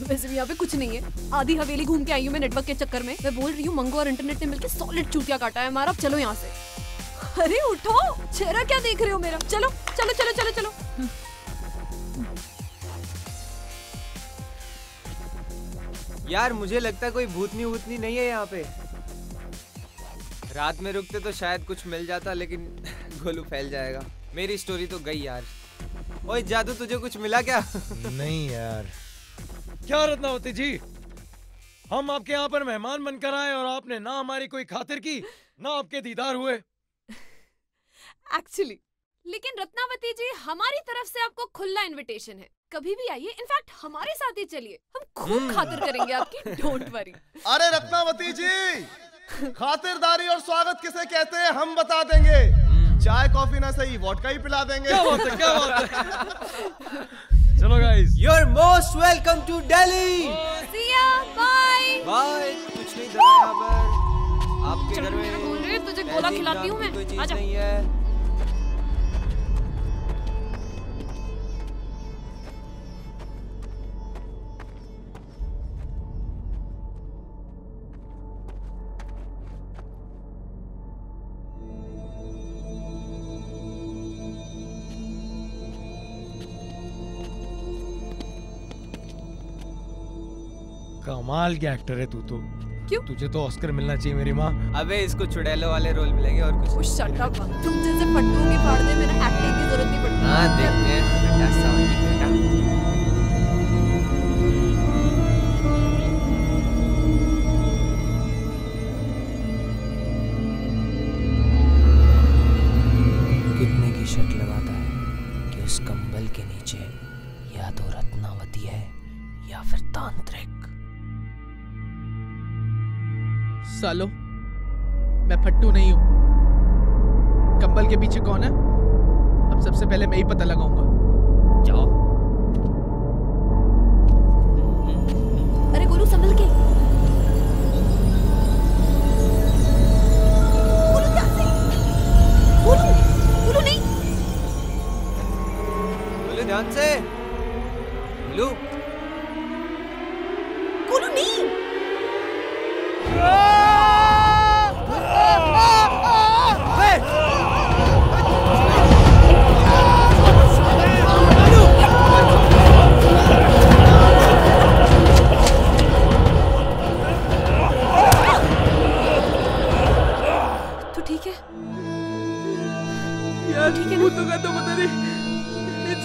वैसे भी यहाँ पे कुछ नहीं है। आधी हवेली घूम के आई हूँ मैं नेटवर्क के चक्कर में। मैं बोल रही हूँ मंगो और इंटरनेट ने मिलकर सॉलिड चूतिया काटा है हमारा। अब चलो यहाँ से। अरे उठो! चेहरा क्या देख रहे हो मेरा? चलो चलो चलो चलो चलो। यार मुझे लगता है कोई भूतनी वूतनी नहीं है यहाँ पे। रात में रुकते तो शायद कुछ मिल जाता लेकिन गोलू फैल जाएगा। मेरी स्टोरी तो गई यार। ओए जादू तुझे कुछ मिला क्या? नहीं यार। क्या रत्नावती जी? हम आपके यहाँ पर मेहमान बनकर आए और आपने ना हमारी कोई खातिर की ना आपके दीदार हुए। एक्चुअली लेकिन रत्नावती जी हमारी तरफ़ से आपको खुला इनविटेशन है। कभी भी आइए इनफैक्ट हमारे साथ ही चलिए। हम खूब खातिर करेंगे आपकी डोंट वरी अरे रत्नावती जी! खातिरदारी और स्वागत किसे कहते हैं हम बता देंगे। चाय कॉफ़ी ना सही वोटका ही पिला देंगे। क्या बात है, क्या बात है। चलो guys you are most welcome to Delhi see you bye bye कुछ नहीं दर यहाँ पर। आपके घर में बोल रहे तुझे गोला खिलाती हूँ मैं। आजा नहीं है। कमाल की एक्टर है तू तो। क्यों? तुझे तो ऑस्कर मिलना चाहिए मेरी माँ। अबे इसको चुड़ैलों वाले रोल मिलेंगे और कुछ शट अप तुम जैसे फट्टुओं के फाड़ दे मेरा एक्टिंग की ज़रूरत नहीं पड़ती। हाँ देखते हैं। बेटा सावनी बेटा कितने की शर्ट लगाता है कि उस कंबल के नीचे या तो रत्नावती है या फिर तांत्रिक। सालो मैं फट्टू नहीं हूँ। कंबल के पीछे कौन है? अब सबसे पहले मैं ही पता लगाऊँगा। जाओ। अरे गोलू संभल के। गोलू ध्यान से? गोलू गोलू नहीं। बोले ध्यान से। गोलू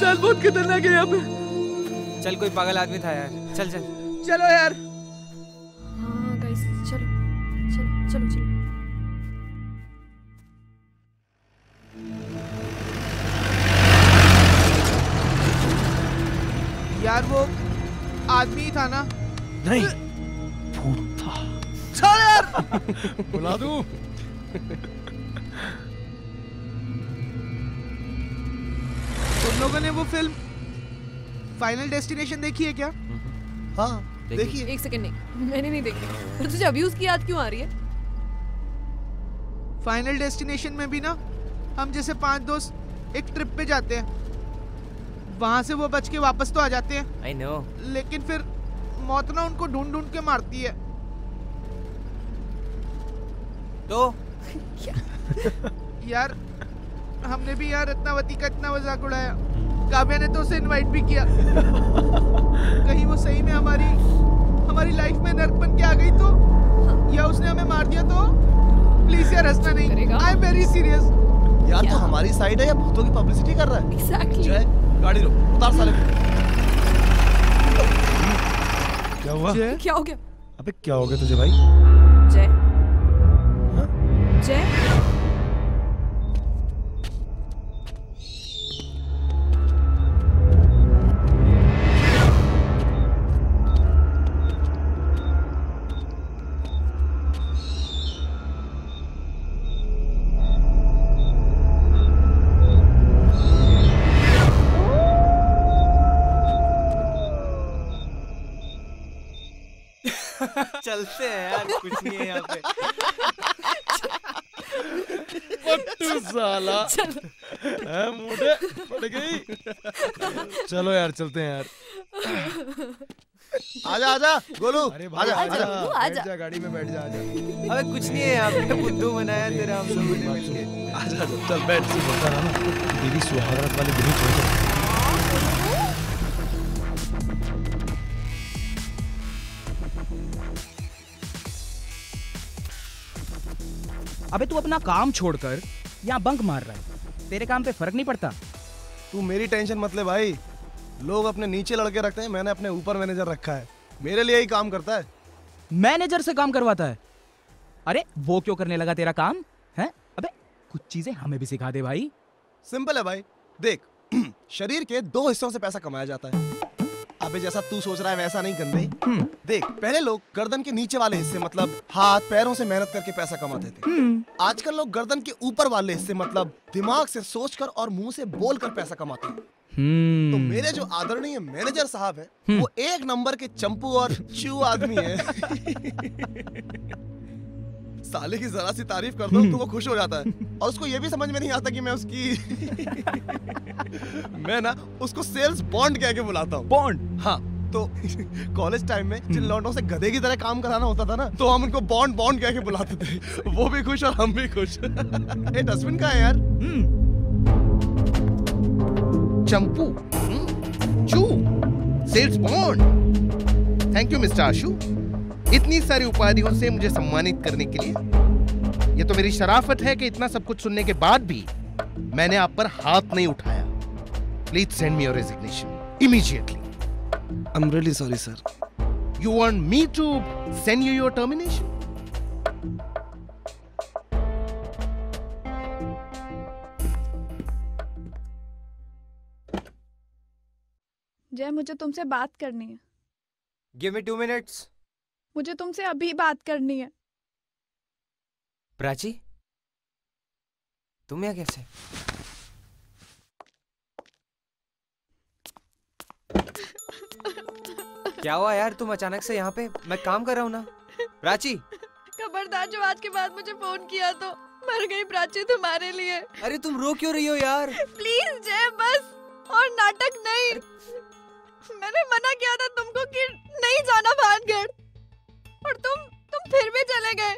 इंसान बहुत खतरनाक है यहाँ पे। चल कोई पागल आदमी था यार। चल चल। चलो यार। हाँ गाइस चलो चलो चलो चलो। यार वो आदमी ही था ना। नहीं भूत था। चल यार। बुला दूँ? फाइनल डेस्टिनेशन देखी है क्या? हम्म। हाँ देखिए। एक सेकंड नहीं मैंने नहीं देखी। पर तुझे अभी उसकी याद क्यों आ रही है? फाइनल डेस्टिनेशन में भी ना हम जैसे पाँच दोस्त एक ट्रिप पे जाते हैं। वहाँ से वो बच के वापस तो आ जाते हैं। आई नो लेकिन फिर मौत ना उनको ढूंढ ढूंढ के मारती है। तो? यार हमने भी यार रत्नावती का इतना मज़ाक उड़ाया। काव्या ने तो उसे इनवाइट भी किया। कहीं वो सही में हमारी हमारी लाइफ में नर्क बन के आ गई तो या उसने हमें मार दिया तो प्लीज़ यार हंसना नहीं। आई एम वेरी सीरियस यार तो हमारी साइड है या भूतों की पब्लिसिटी कर रहा है? Exactly. जय गाड़ी रोक उतार साले क्या हुआ? क्या हो गया? अबे क्या हो गया तुझे भाई? जय। जय। चलते हैं यार कुछ नहीं है यहाँ पे। पट्टू साला। है मुझे पड़ गई। चलो यार चलते हैं यार। आजा आजा गोलू। अरे आजा आजा, आजा। जा गाड़ी में बैठ जा आजा। अबे कुछ नहीं है यहाँ पे बुद्धू बनाया तेरा हम लोगों ने मिलके। आजा चल बैठ। से बोलता रहा ना दीदी सुहागरात वाले दिन ही छोड़ अबे तू अपना काम छोड़कर यहाँ बंक मार रहा है। तेरे काम पे फ़र्क नहीं पड़ता? तू मेरी टेंशन मत ले भाई। लोग अपने नीचे लड़के रखते हैं मैंने अपने ऊपर मैनेजर रखा है। मेरे लिए ही काम करता है। मैनेजर से काम करवाता है? अरे वो क्यों करने लगा तेरा काम? है? अबे कुछ चीज़ें हमें भी सिखा दे भाई। सिंपल है भाई। देख शरीर के दो हिस्सों से पैसा कमाया जाता है। अबे जैसा तू सोच रहा है वैसा नहीं गंदे। देख पहले लोग गर्दन के नीचे वाले हिस्से मतलब हाथ पैरों से मेहनत करके पैसा कमाते थे। आजकल लोग गर्दन के ऊपर वाले हिस्से मतलब दिमाग से सोचकर और मुँह से बोलकर पैसा कमाते हैं। तो मेरे जो आदरणीय मैनेजर साहब है वो एक नंबर के चंपू और चू आदमी है। साले की जरा सी तारीफ़ कर दो तो वो खुश हो जाता है। और उसको ये भी समझ में नहीं आता कि मैं उसकी मैं ना उसको सेल्स बॉन्ड कह के बुलाता हूँ। बॉन्ड हाँ तो कॉलेज टाइम में जिन लौंडों से गधे की तरह काम कराना होता था ना तो हम उनको बॉन्ड बॉन्ड कह के बुलाते थे। वो भी खुश और हम भी खुश। ए डस्टबिन का है यार? चंपू चू sales bond thank you mister Ashu. इतनी सारी उपाधियों से मुझे सम्मानित करने के लिए। ये तो मेरी शराफत है कि इतना सब कुछ सुनने के बाद भी मैंने आप पर हाथ नहीं उठाया। Please send me your resignation immediately I am really sorry sir you want me to send you your termination Jay मुझे तुमसे बात करनी है। गिव मी टू मिनट्स मुझे तुमसे अभी बात करनी है। प्राची? तुम यहाँ कैसे? क्या हुआ यार? तुम अचानक से यहाँ पे मैं काम कर रहा हूँ ना। प्राची? खबरदार जो आज के बाद मुझे फ़ोन किया तो मर गई प्राची तुम्हारे लिए। अरे तुम रो क्यों रही हो यार? प्लीज़ जय बस। और नाटक नहीं। मैंने मना किया था तुमको कि नहीं जाना भानगढ़। और तुम तुम फिर भी चले गए।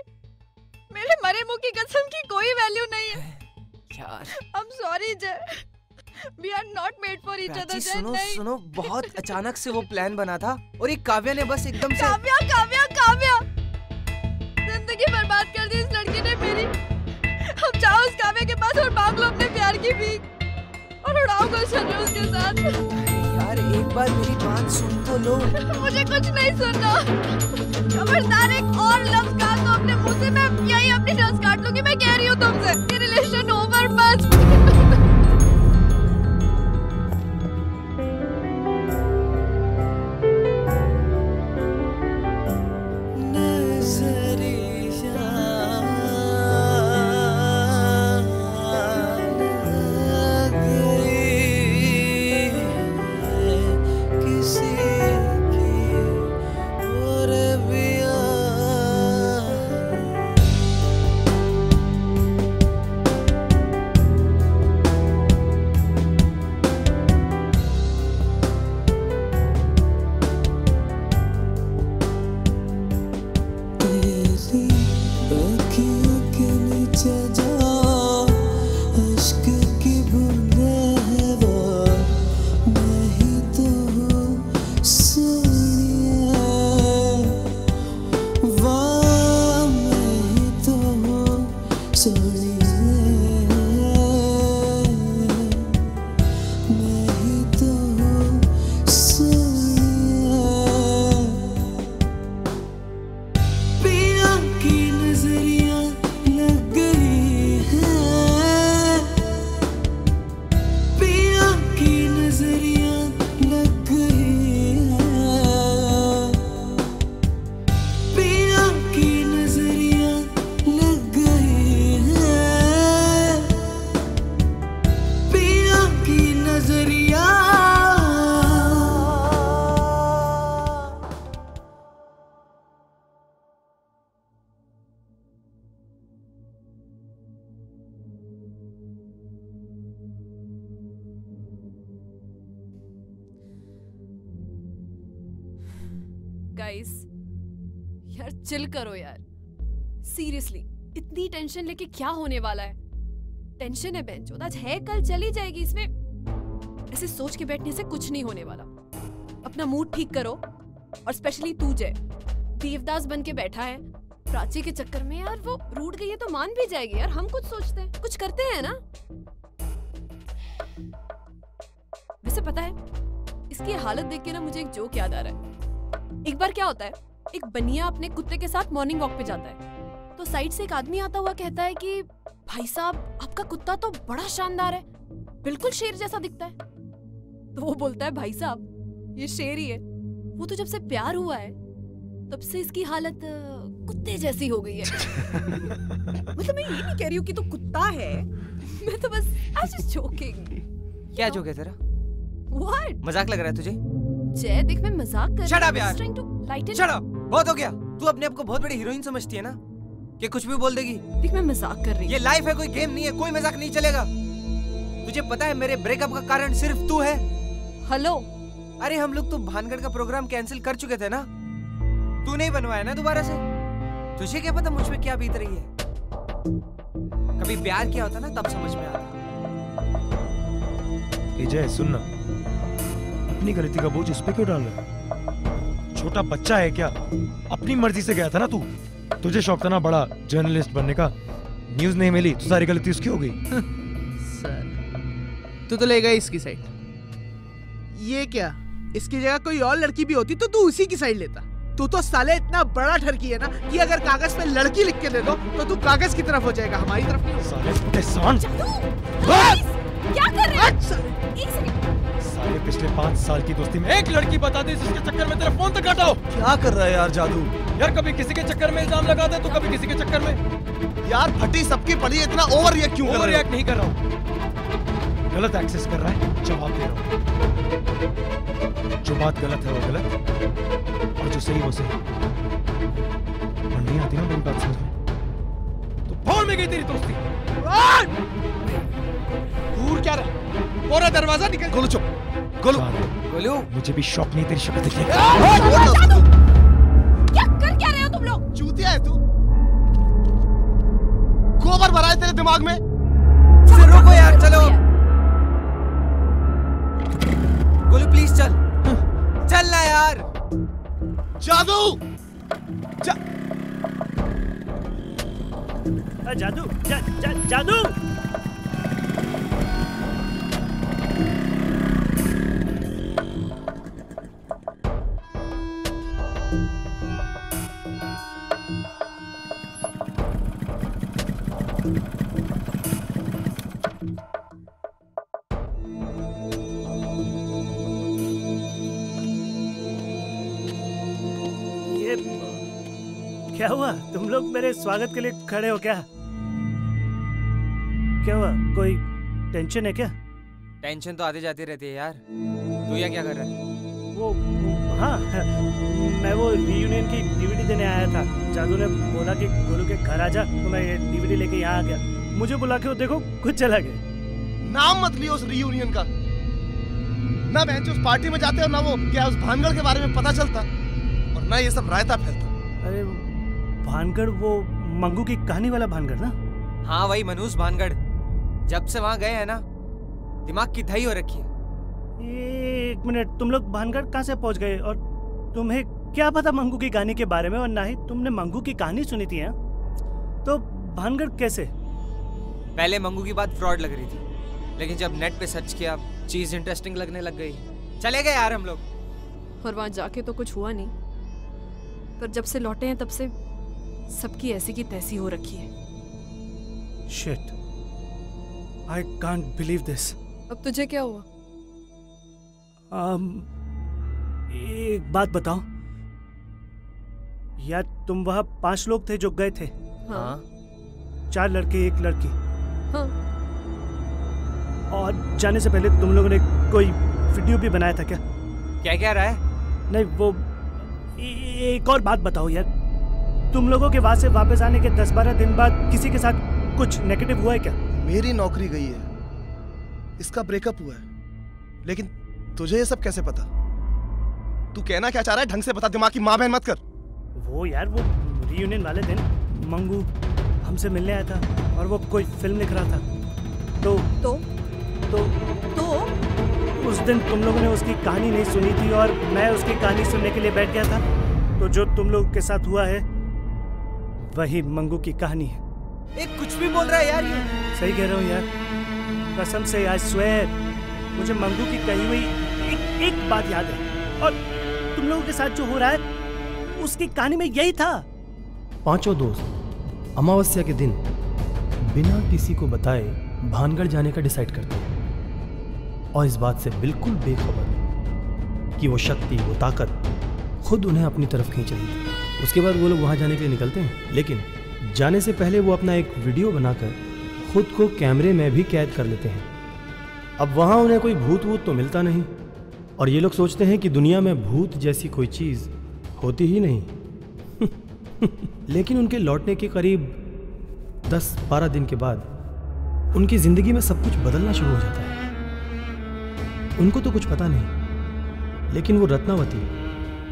मेरे मरे मुँह की कसम की कोई वैल्यू नहीं है। यार। I am sorry Jay not made for each other Prachi Jay सुनो नहीं। सुनो बहुत अचानक से वो प्लान बना था और एक काव्या ने बस एकदम से काव्या काव्या काव्या। ज़िंदगी बर्बाद कर दी इस लड़की ने मेरी। अब जाओ उस काव्या के पास और मांग लो अपने प्यार की भीख। और उड़ाओ गुलशन में उसके साथ यार एक बार मेरी बात सुन तो लो। मुझे कुछ नहीं सुनना। खबरदार एक और लफ्ज का तो अपने मुँह से मैं यही अपनी नस काट लूँगी मैं कह रही हूँ तुमसे ये रिलेशन ओवर टेंशन लेके क्या होने वाला है? टेंशन है बेंच आज है, कल चली जाएगी इसमें। ऐसे सोच के बैठने से कुछ नहीं होने वाला। अपना मूड ठीक करो, और स्पेशली तू जय। देवदास बन के बैठा है, प्राची के चक्कर में, यार वो रूठ गई है तो मान भी जाएगी, यार हम कुछ सोचते हैं, कुछ करते हैं ना? वैसे पता है, इसकी हालत देख के ना मुझे एक जोक याद आ रहा है। एक बार क्या होता है, एक बनिया अपने कुत्ते के साथ मॉर्निंग वॉक पे जाता है। तो साइड से एक आदमी आता हुआ कहता है कि भाई साहब आपका कुत्ता तो बड़ा शानदार है। बिल्कुल शेर जैसा दिखता है। तो वो बोलता है भाई साहब ये शेर ही है। वो तो जब से प्यार हुआ है तब से इसकी हालत कुत्ते जैसी हो गई है। मतलब मैं ये नहीं कह रही हूँ कि तू कुत्ता है। मैं तो बस जस्ट जोकिंग क्या जोक है तेरा? व्हाट मज़ाक लग रहा है तुझे? जय देख मैं मज़ाक कर Shut up, यार। Lighten Shut up! बहुत हो गया। तू अपने आप को बहुत बड़ी हीरोइन समझती है ना? कि कुछ भी बोल देगी। देख मैं मज़ाक कर रही ये लाइफ है कोई गेम नहीं है कोई मज़ाक नहीं चलेगा। तुझे पता है मेरे ब्रेकअप का कारण सिर्फ़ तू है? हेलो अरे हम लोग तो भानगढ़ का प्रोग्राम कैंसिल कर चुके थे ना? तू नहीं बनवाया ना दोबारा से? तुझे क्या पता मुझमें क्या बीत रही है? कभी प्यार किया होता ना तब समझ में आता। जय सुन ना। अपनी गलती का बोझ उस पे क्यों डाल रहा है? छोटा बच्चा है क्या? अपनी मर्ज़ी से गया था ना तू? तुझे शौक था ना बड़ा जर्नलिस्ट बनने का। न्यूज़ नहीं मिली तो सारी गलती उसकी हो गई। सर तू तो ले गई इसकी साइड। ये क्या? इसकी जगह कोई और लड़की भी होती तो तू उसी की साइड लेता। तू तो साले इतना बड़ा ठरकी है ना कि अगर कागज़ पे लड़की लिख के दे दो तो तू कागज़ की तरफ़ हो जाएगा हमारी तरफ़ नहीं। साले क्या कर रहे हैं? एक सेकंड साले पिछले पाँच साल की दोस्ती में एक लड़की बता दी जिसके चक्कर में तेरा फ़ोन तक हटाओ क्या कर रहा है यार जादू? यार कभी किसी के चक्कर में इल्ज़ाम लगा दे तो कभी किसी के चक्कर में। यार फटी सबकी पड़ी इतना ओवर रिएक्ट क्यों ओवर रहे रिएक्ट नहीं कर रहा हूँ। गलत एक्सेस कर रहा है जवाब दे रहा हूँ। जो बात गलत है वो गलत। और जो सही वो सही। और नहीं आती ना मेरी बात समझ में? फ़ोन में गई तेरी दोस्ती। दूर क्या रहा? पूरा दरवाज़ा निकल गोलू चुप। गोलू। गोलू। मुझे भी शौक नहीं तेरी शक्ल देखने क्या कर क्या रहे हो तुम लोग? चूतिया है तू। गोबर भरा है तेरे दिमाग में। रुको यार चलो। गोलू प्लीज़ चल। चल ना यार। जादू! जादू जा, जा, जादू क्या हुआ? तुम लोग मेरे स्वागत के लिए खड़े हो क्या? क्या हुआ? कोई टेंशन है क्या? टेंशन तो आती जाती रहती है यार। तू यहाँ क्या कर रहा है? वो, वो हाँ मैं वो रीयूनियन की डीवीडी देने आया था। जादू ने बोला कि गोलू के घर आ जा तो मैं ये डीवीडी लेके यहाँ आ गया। मुझे बुला के वो देखो खुद चला गया। नाम मत लियो उस रियूनियन का। ना बहन उस पार्टी में जाते हो ना वो क्या उस भानगढ़ के बारे में पता चलता और ना ये सब रायता फैलता। अरे भानगढ़ वो मंगू की कहानी वाला भानगढ़ ना? हाँ वही मनूस भानगढ़। जब से वहाँ गए हैं ना दिमाग की धई हो रखी है। एक मिनट तुम लोग भानगढ़ कहाँ से पहुँच गए? और तुम्हें क्या पता मंगू की कहानी के बारे में और ना ही तुमने मंगू की कहानी सुनी थी हाँ? तो भानगढ़ कैसे? पहले मंगू की बात फ्रॉड लग रही थी लेकिन जब नेट पे सर्च किया चीज़ इंटरेस्टिंग लगने लग गई। चले गए यार हम लोग। और वहाँ जाके तो कुछ हुआ नहीं। पर जब से लौटे हैं तब से सबकी ऐसी की तैसी हो रखी है। Shit I can't believe this अब तुझे क्या हुआ? Um, एक बात बताओ यार तुम वहाँ पाँच लोग थे जो गए थे? हाँ। चार लड़के एक लड़की। हाँ। और जाने से पहले तुम लोगों ने कोई वीडियो भी बनाया था क्या? क्या क्या रहा है? नहीं वो एक और बात बताओ यार। तुम लोगों के वहाँ से वापस आने के दस बारह दिन बाद किसी के साथ कुछ नेगेटिव हुआ है क्या? मेरी नौकरी गई है। इसका ब्रेकअप हुआ है। लेकिन तुझे ये सब कैसे पता? तू कहना क्या चाह रहा है? ढंग से बता दिमाग की माँ बहन मत कर। वो यार वो रीयूनियन वाले दिन मंगू हमसे मिलने आया था और वो कोई फ़िल्म लिख रहा था। तो तो? तो तो? उस दिन तुम लोगों ने उसकी कहानी नहीं सुनी थी और मैं उसकी कहानी सुनने के लिए बैठ गया था। तो जो तुम लोगों के साथ हुआ है वही मंगू की कहानी है। एक कुछ भी बोल रहा है यार। ये सही कह रहा हूँ यार। कसम से आई स्वेर मुझे मंगू की कही हुई एक, एक बात याद है। और तुम लोगों के साथ जो हो रहा है उसकी कहानी में यही था। पाँचों दोस्त अमावस्या के दिन बिना किसी को बताए भानगढ़ जाने का डिसाइड करते हैं। और इस बात से बिल्कुल बेखबर कि वो शक्ति वो ताकत खुद उन्हें अपनी तरफ़ खींच रही थी उसके बाद वो लोग वहाँ जाने के लिए निकलते हैं। लेकिन जाने से पहले वो अपना एक वीडियो बनाकर खुद को कैमरे में भी कैद कर लेते हैं। अब वहाँ उन्हें कोई भूत वूत तो मिलता नहीं। और ये लोग सोचते हैं कि दुनिया में भूत जैसी कोई चीज़ होती ही नहीं। लेकिन उनके लौटने के करीब 10-12 दिन के बाद उनकी ज़िंदगी में सब कुछ बदलना शुरू हो जाता है। उनको तो कुछ पता नहीं, लेकिन वो रत्नावती,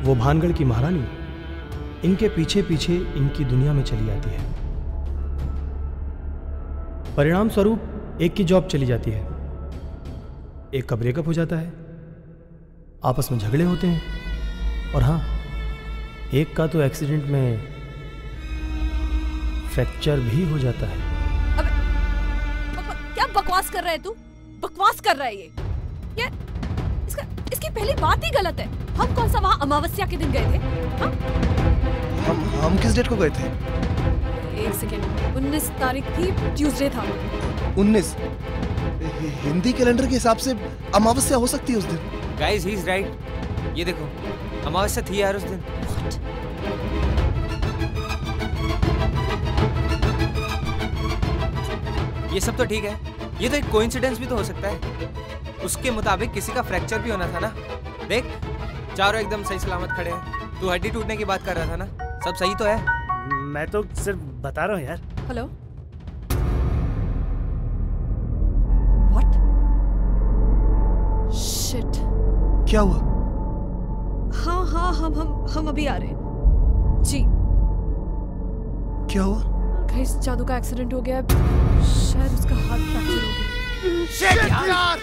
वो भानगढ़ की महारानी, इनके पीछे पीछे इनकी दुनिया में चली जाती है। परिणाम स्वरूप एक की जॉब चली जाती है। एक का ब्रेकअप हो जाता है। आपस में झगड़े होते हैं। और हाँ एक का तो एक्सीडेंट में फ्रैक्चर भी हो जाता है। क्या बकवास कर रहा है तू? बकवास कर रहा है ये। यार इसका इसकी पहली बात ही गलत है। हम कौन सा वहाँ अमावस्या के दिन गए थे? हाँ? हम हम किस डेट को गए थे? एक सेकेंड उन्नीस तारीख थी ट्यूसडे था। उन्नीस? हिंदी कैलेंडर के हिसाब से अमावस्या हो सकती है उस दिन। गाइस ही इज़ राइट ये देखो अमावस्या थी यार उस दिन। ये सब तो ठीक है। ये तो एक कोइंसिडेंस भी तो हो सकता है। उसके मुताबिक किसी का फ्रैक्चर भी होना था ना। देख चारों एकदम सही सलामत खड़े हैं। तू हड्डी टूटने की बात कर रहा था ना? सब सही तो है? मैं तो सिर्फ़ बता रहा हूँ यार। हेलो व्हाट शिट क्या हुआ? हाँ हाँ हम हम हम अभी आ रहे हैं। जी। क्या हुआ? गाइस जादू का एक्सीडेंट हो गया। है शायद उसका हाथ फ्रैक्चर हो गया। Shit, यार!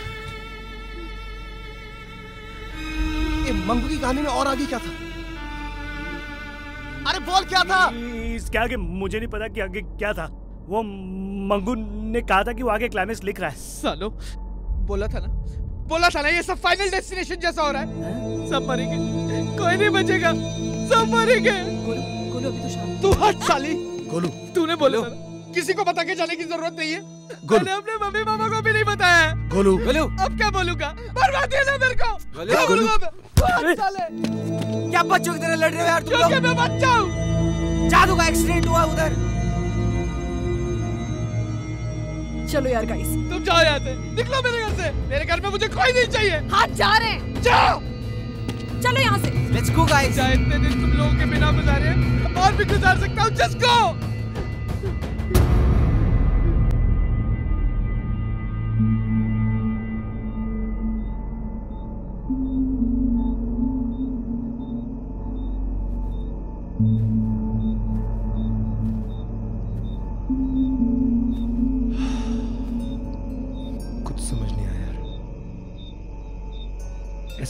ये मंगू की कहानी में और आगे क्या था? अरे बोल क्या था? इसके आगे मुझे नहीं पता कि आगे क्या था। वो मंगू ने कहा था कि वो आगे क्लाइमेक्स लिख रहा है। सालो बोला था ना? बोला था ना ये सब फाइनल डेस्टिनेशन जैसा हो रहा है। सब मरेंगे। कोई नहीं बचेगा। सब मरेंगे। गोलू गोलू अभी तो शांत तू हट साली। गोलू तूने बोला किसी को बता के जाने की ज़रूरत नहीं है। गोलू। मैंने अपने मम्मी पापा को भी नहीं बताया गोलू। गोलू। अब क्या बोलूँगा? बर्बाद दिया ना मेरे को। गोलू। क्या गोलू। क्या बच्चों की तरह लड़ रहे हो यार तुम लोग? मैं बच्चा हूँ। जादू का एक्सीडेंट हुआ उधर। चलो यार गाइस तुम जाओ यहाँ से निकलो मेरे घर से। मेरे घर में मुझे कोई नहीं चाहिए। हाथ जा रहे हैं। जाओ। चलो यहाँ से। लेट्स गो गाइस इतने दिन तुम लोगों के बिना गुजारे और भी गुजार सकता हूँ। जस्ट गो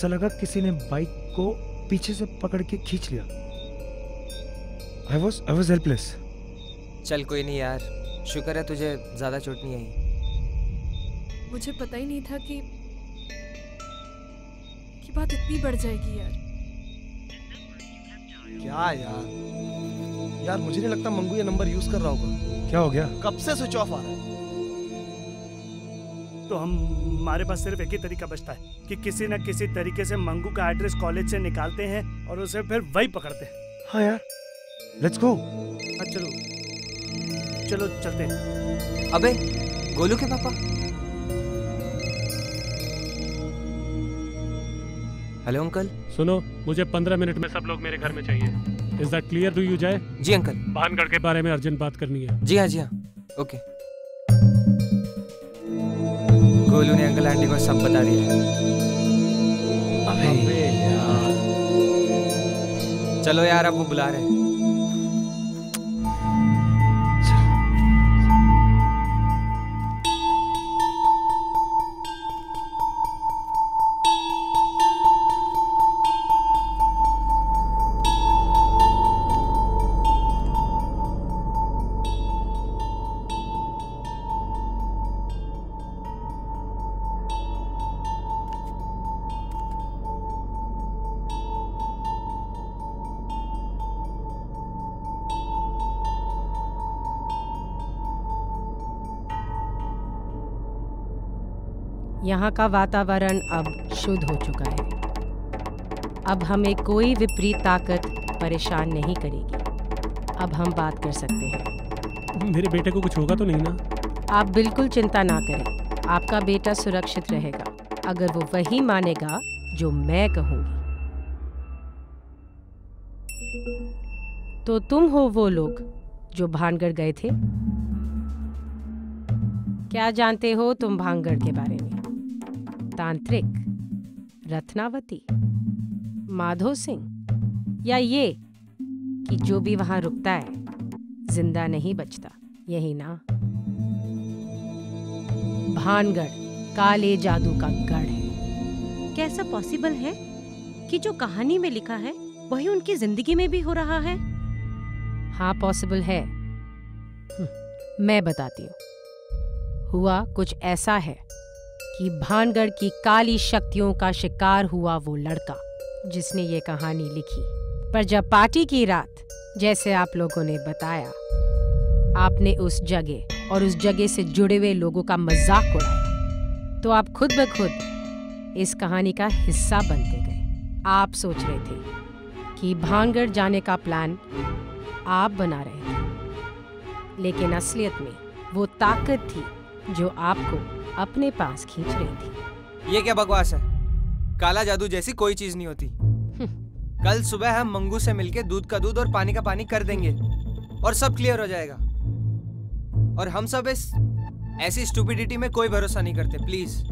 ऐसा लगा किसी ने बाइक को पीछे से पकड़ के खींच लिया। I was I was helpless चल कोई नहीं यार। शुक्र है तुझे ज़्यादा चोट नहीं आई। मुझे पता ही नहीं था कि कि बात इतनी बढ़ जाएगी यार। क्या यार? यार मुझे नहीं लगता मंगू ये नंबर यूज़ कर रहा होगा। क्या हो गया? कब से स्विच ऑफ़ आ रहा है? तो हम हमारे पास सिर्फ़ एक ही तरीका बचता है कि किसी न किसी तरीके से मंगू का एड्रेस कॉलेज से निकालते हैं और उसे फिर वही पकड़ते हैं। हाँ यार लेट्स गो हाँ चलो। चलो चलते हैं। अबे गोलू के पापा। Hello uncle. सुनो मुझे पंद्रह मिनट में सब लोग मेरे घर में चाहिए। Is that clear to you Jay ji uncle. Bhangarh के बारे में अर्जेंट बात करनी है। जी हाँ जी हाँ। ओके गोलू ने अंकल आंटी को सब बता दिया अबे यार। चलो यार अब वो बुला रहे हैं। यहाँ का वातावरण अब शुद्ध हो चुका है। अब हमें कोई विपरीत ताकत परेशान नहीं करेगी। अब हम बात कर सकते हैं। मेरे बेटे को कुछ होगा तो नहीं ना? आप बिल्कुल चिंता ना करें। आपका बेटा सुरक्षित रहेगा। अगर वो वही मानेगा जो मैं कहूँगी। तो तुम हो वो लोग जो भानगढ़ गए थे? क्या जानते हो तुम भानगढ़ के बारे में? तांत्रिक रत्नावती माधो सिंह या ये कि जो भी वहाँ रुकता है ज़िंदा नहीं बचता यही ना भानगढ़ काले जादू का गढ़ है। क्या ऐसा पॉसिबल है कि जो कहानी में लिखा है वही उनकी ज़िंदगी में भी हो रहा है? हाँ पॉसिबल है। हम्म, मैं बताती हूँ। हुआ कुछ ऐसा है। कि भानगढ़ की काली शक्तियों का शिकार हुआ वो लड़का, जिसने ये कहानी लिखी। पर जब पार्टी की रात, जैसे आप लोगों ने बताया, आपने उस जगह और उस जगह से जुड़े हुए लोगों का मज़ाक उड़ाया तो आप खुद ब खुद इस कहानी का हिस्सा बनते गए। आप सोच रहे थे कि भानगढ़ जाने का प्लान आप बना रहे थे, लेकिन असलियत में वो ताकत थी जो आपको अपने पास खींच रही थी। ये क्या बकवास है? काला जादू जैसी कोई चीज़ नहीं होती। कल सुबह हम मंगू से मिलके दूध का दूध और पानी का पानी कर देंगे और सब क्लियर हो जाएगा। और हम सब इस ऐसी स्टूपिडिटी में कोई भरोसा नहीं करते प्लीज़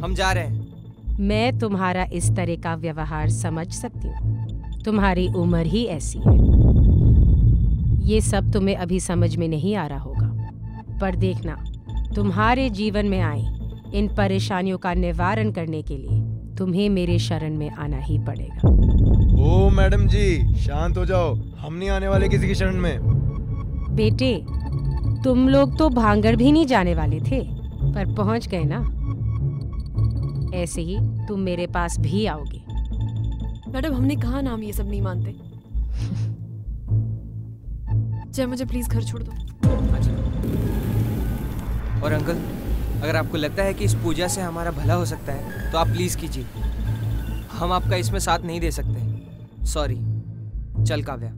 हम जा रहे हैं। मैं तुम्हारा इस तरह का व्यवहार समझ सकती हूँ। तुम्हारी उम्र ही ऐसी है। ये सब तुम्हें अभी समझ में नहीं आ रहा होगा। पर देखना तुम्हारे जीवन में आई इन परेशानियों का निवारण करने के लिए तुम्हें मेरे शरण में आना ही पड़ेगा। ओ मैडम जी शांत हो जाओ। हम नहीं आने वाले किसी की शरण में। बेटे तुम लोग तो भांगड़ भी नहीं जाने वाले थे पर पहुँच गए ना? ऐसे ही तुम मेरे पास भी आओगे। मैडम हमने कहा नाम ये सब नहीं मानते। जय मुझे प्लीज़ घर छोड़ दो। और अंकल, अगर आपको लगता है कि इस पूजा से हमारा भला हो सकता है तो आप प्लीज़ कीजिए। हम आपका इसमें साथ नहीं दे सकते। सॉरी चल काव्या।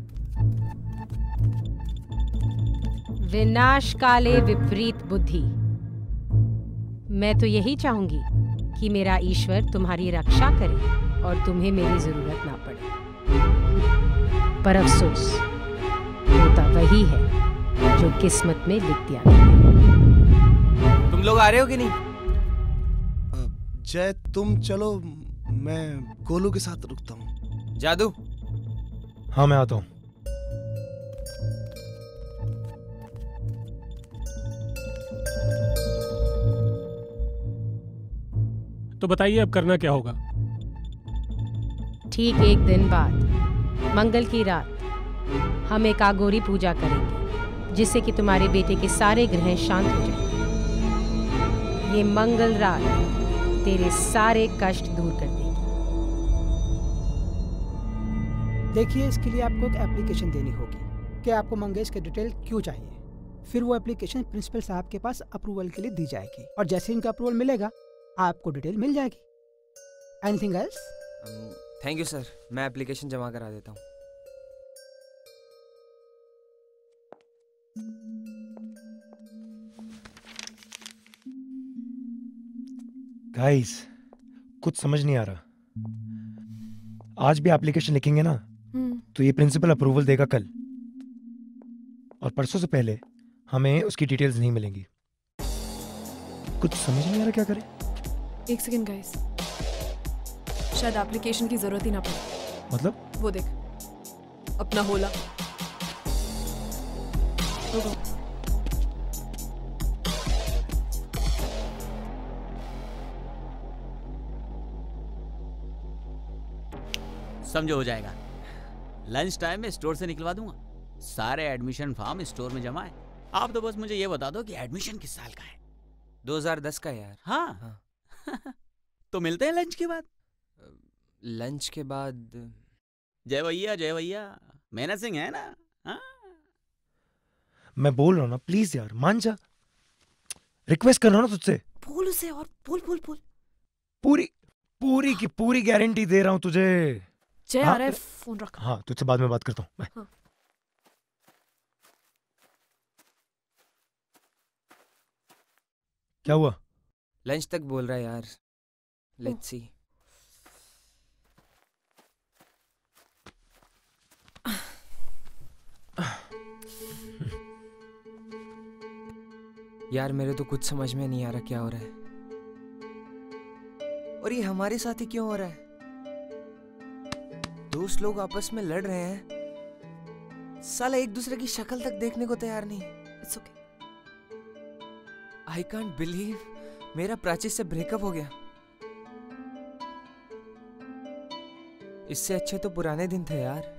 विनाश काले विपरीत बुद्धि। मैं तो यही चाहूँगी कि मेरा ईश्वर तुम्हारी रक्षा करे और तुम्हें मेरी ज़रूरत ना पड़े। पर अफसोस, होता वही है जो किस्मत में लिख दिया गया है। लोग आ रहे हो कि नहीं? जय तुम चलो मैं गोलू के साथ रुकता हूँ। जादू? हाँ मैं आता हूँ। तो बताइए अब करना क्या होगा? ठीक एक दिन बाद मंगल की रात हम एक आगोरी पूजा करेंगे जिससे कि तुम्हारे बेटे के सारे ग्रह शांत हो जाए। ये मंगल रात तेरे सारे कष्ट दूर कर देगी। देखिए इसके लिए आपको एक एप्लीकेशन देनी होगी। कि आपको मंगेश के डिटेल क्यों चाहिए? फिर वो एप्लीकेशन प्रिंसिपल साहब के पास अप्रूवल के लिए दी जाएगी। और जैसे इनका अप्रूवल मिलेगा आपको डिटेल मिल जाएगी। Anything else thank you sir मैं एप्लीकेशन जमा करा देता हूँ। गाइस कुछ समझ नहीं आ रहा। आज भी एप्लीकेशन लिखेंगे ना? हम्म। तो ये प्रिंसिपल अप्रूवल देगा कल। और परसों से पहले हमें उसकी डिटेल्स नहीं मिलेंगी। कुछ समझ नहीं आ रहा क्या करें? एक सेकंड गाइस शायद एप्लीकेशन की ज़रूरत ही ना पड़े। मतलब? वो देख। अपना होला। समझो हो जाएगा। लंच टाइम में स्टोर से निकलवा दूँगा। सारे एडमिशन फॉर्म स्टोर में जमा है। आप तो बस मुझे ये बता दो कि एडमिशन किस साल का है? 2010 का यार। हाँ, हाँ। तो मिलते हैं लंच के बाद। लंच के बाद जय भैया जय भैया। मेहनत सिंह है ना? हाँ? मैं बोल रहा हूँ ना प्लीज़ यार मान जा। रिक्वेस्ट कर रहा हूँ ना तुझसे। बोल उसे और बोल बोल बोल। पूरी पूरी की पूरी गारंटी दे रहा हूँ तुझे। जय हाँ, है फ़ोन रख। हाँ तुझसे बाद में बात करता हूँ। हाँ। क्या हुआ? लंच तक बोल रहा है यार। लेट्स सी यार मेरे तो कुछ समझ में नहीं आ रहा क्या हो रहा है। और ये हमारे साथ ही क्यों हो रहा है? दोस्त लोग आपस में लड़ रहे हैं। साला एक दूसरे की शक्ल तक देखने को तैयार नहीं। It's okay I can't believe मेरा प्राची से ब्रेकअप हो गया। इससे अच्छे तो पुराने दिन थे यार।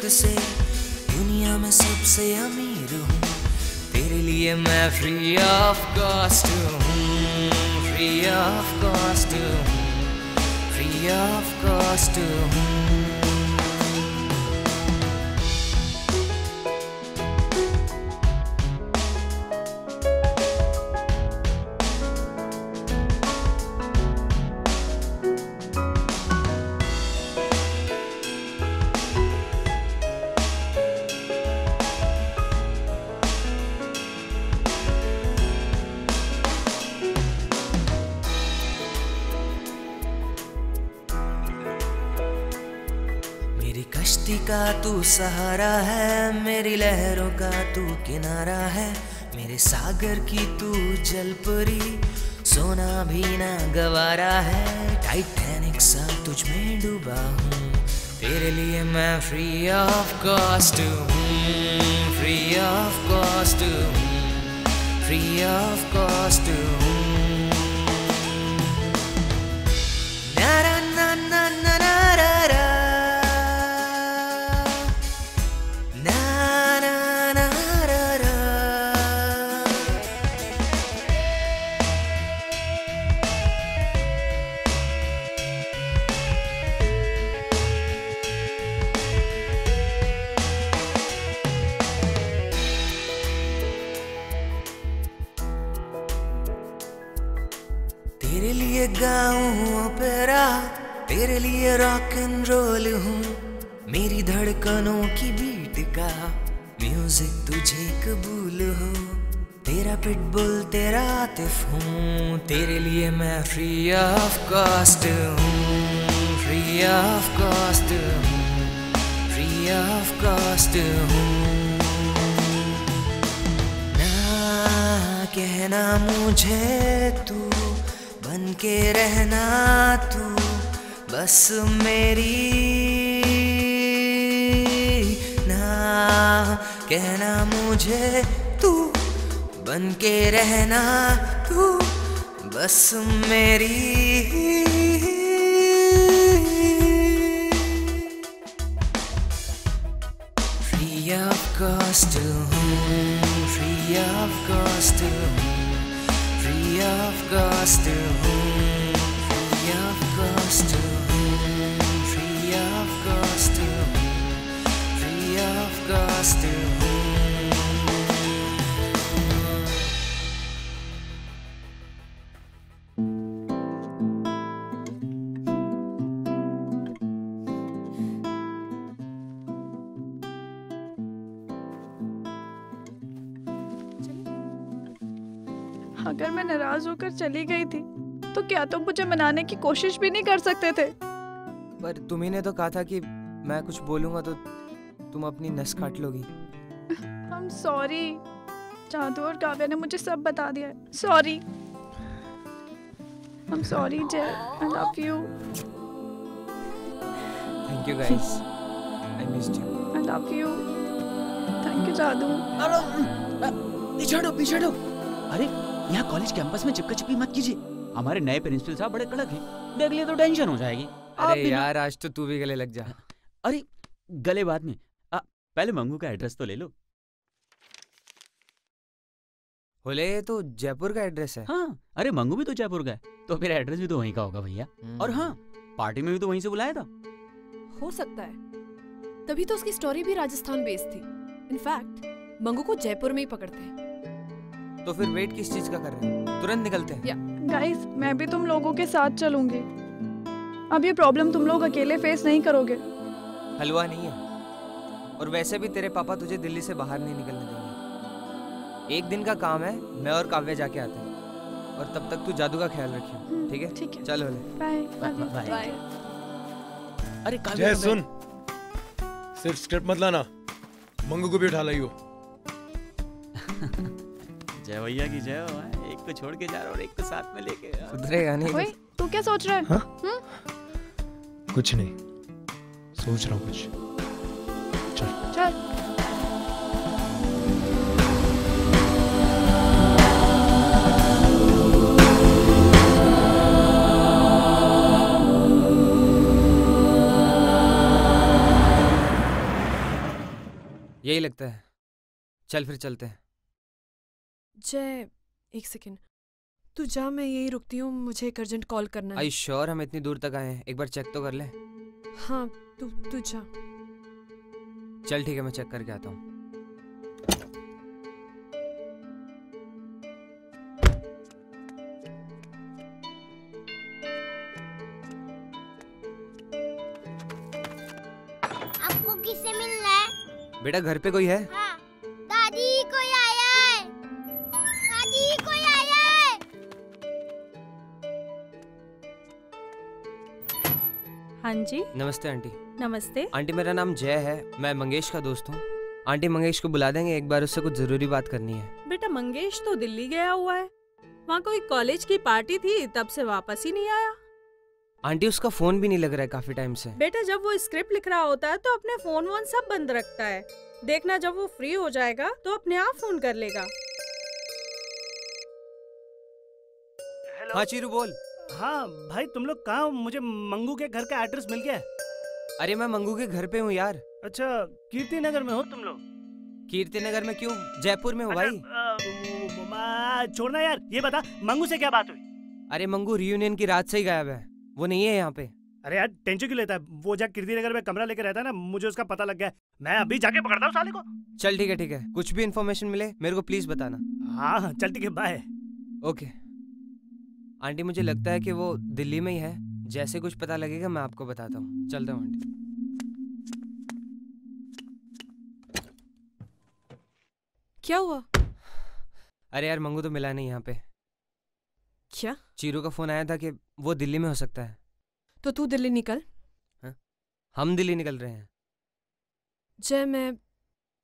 चमक से दुनिया में सबसे अमीर हूँ। तेरे लिए मैं फ्री ऑफ़ कॉस्ट हूँ। फ्री ऑफ़ कॉस्ट हूँ। फ्री ऑफ़ कॉस्ट हूँ। सहारा है, मेरी लहरों का तू किनारा है, मेरे सागर की तू जलपरी, सोना भी ना गवारा है टाइटैनिक सा तुझ में डूबा हूँ, तेरे लिए मैं फ्री ऑफ़ कॉस्ट हूँ फ्री ऑफ़ कॉस्ट हूँ फ्री ऑफ़ कॉस्ट हूँ। लिए रॉक एंड रोल हूँ। मेरी धड़कनों की बीट का म्यूज़िक तुझे कबूल हो। तेरा पिटबुल तेरा आतिफ हूँ। तेरे लिए मैं फ्री ऑफ़ कॉस्ट हूँ। फ्री ऑफ़ कॉस्ट हूँ। फ्री ऑफ़ कॉस्ट हूँ। कहना मुझे तू, बन के रहना तू। बस मेरी ना कहना मुझे तू बन के रहना तू बस मेरी Free of cost to whom? Free of cost to whom? Free of cost to whom? Free of cost to whom? अगर मैं नाराज़ होकर चली गई थी तो क्या तुम मुझे मनाने की कोशिश भी नहीं कर सकते थे? पर तुम्ही ने तो कहा था कि मैं कुछ बोलूँगा तो तुम अपनी नस काट लोगी। I'm सॉरी जादू और काव्या ने मुझे सब बता दिया sorry I'm sorry Jay I love you thank you guys I missed you I love you thank you Jadoo. पीछे हटो पीछे हटो अरे यहाँ कॉलेज कैंपस में चिपका चिपकी मत कीजिए। हमारे नए प्रिंसिपल साहब बड़े कड़क हैं। देख लिए तो टेंशन हो जाएगी। अरे यार आज तो तू भी गले लग जा। अरे गले बाद में पहले मंगू का एड्रेस तो ले लो। बोले ये तो जयपुर का एड्रेस है। हाँ अरे मंगू भी तो जयपुर का है। तो फिर एड्रेस भी तो वहीं का होगा भैया। और हाँ पार्टी में भी तो वहीं से बुलाया था। हो सकता है। तभी तो उसकी स्टोरी भी राजस्थान बेस्ड थी इनफैक्ट मंगू को जयपुर में ही पकड़ते हैं। तो फिर वेट किस चीज़ का कर रहे हैं? तुरंत निकलते हैं। गाइस मैं भी तुम लोगों के साथ चलूँगी। अब ये प्रॉब्लम तुम लोग अकेले फेस नहीं करोगे। हलवा नहीं है। और वैसे भी तेरे पापा तुझे दिल्ली से बाहर नहीं निकलने देंगे। एक दिन का काम है मैं और काव्य जाके आते हैं। और तब तक तू जादू का ख्याल रखियो ठीक है? ठीक है। चल बाय बाय अरे जय सुन। सिर्फ़ स्क्रिप्ट मत लाना। मंगू को भी उठा लाइयो जय भैया की जय हाँ, एक को छोड़ के जा रहा और एक को साथ में लेके। सुधरेगा नहीं? ओए तू क्या सोच रहा है? हाँ? हम्म? कुछ नहीं। सोच रहा हूँ कुछ। यही लगता है। चल फिर चलते हैं। जय एक सेकेंड। तू जा मैं यही रुकती हूँ मुझे एक अर्जेंट कॉल करना आई श्योर हम इतनी दूर तक आए हैं? एक बार चेक तो कर ले। हाँ तू तू जा। चल ठीक है मैं चेक करके आता हूँ। बेटा घर पे कोई है? हाँ। दादी कोई आया है। दादी कोई आया है। हाँ जी। नमस्ते आंटी। नमस्ते। आंटी मेरा नाम जय है। मैं मंगेश का दोस्त हूँ। आंटी मंगेश को बुला देंगे एक बार उससे कुछ ज़रूरी बात करनी है। बेटा मंगेश तो दिल्ली गया हुआ है। वहाँ कोई कॉलेज की पार्टी थी तब से वापस ही नहीं आया। आंटी उसका फ़ोन भी नहीं लग रहा है काफ़ी टाइम से। बेटा जब वो स्क्रिप्ट लिख रहा होता है तो अपने फ़ोन वोन सब बंद रखता है। देखना जब वो फ्री हो जाएगा तो अपने आप फ़ोन कर लेगा। हाँ चीरू बोल। हाँ भाई तुम लोग कहाँ मुझे मंगू के घर का एड्रेस मिल गया अरे मैं मंगू के घर पे हूँ यार। अच्छा कीर्ति नगर में हो तुम लोग? कीर्ति नगर में क्यों? जयपुर में हूँ भाई। वो- आ, छोड़ना यार ये बता मंगू से क्या बात हुई? अरे मंगू रियूनियन की रात से ही गायब है। वो नहीं है यहाँ पे। अरे यार टेंशन क्यों लेता है? वो जहाँ कीर्ति नगर में कमरा लेके रहता है ना मुझे उसका पता लग गया मैं अभी जाके पकड़ता हूँ साले को। चल ठीक है ठीक है। कुछ भी इन्फॉर्मेशन मिले मेरे को प्लीज़ बताना। हाँ हाँ चल ठीक है बाय ओके आंटी मुझे लगता है कि वो दिल्ली में ही है। जैसे कुछ पता लगेगा मैं आपको बताता हूँ। चलता हूँ आंटी क्या हुआ? अरे यार मंगू तो मिला नहीं यहाँ पे। क्या चीरू का फ़ोन आया था कि वो दिल्ली में हो सकता है। तो तू दिल्ली निकल। हम दिल्ली निकल रहे हैं। जय मैं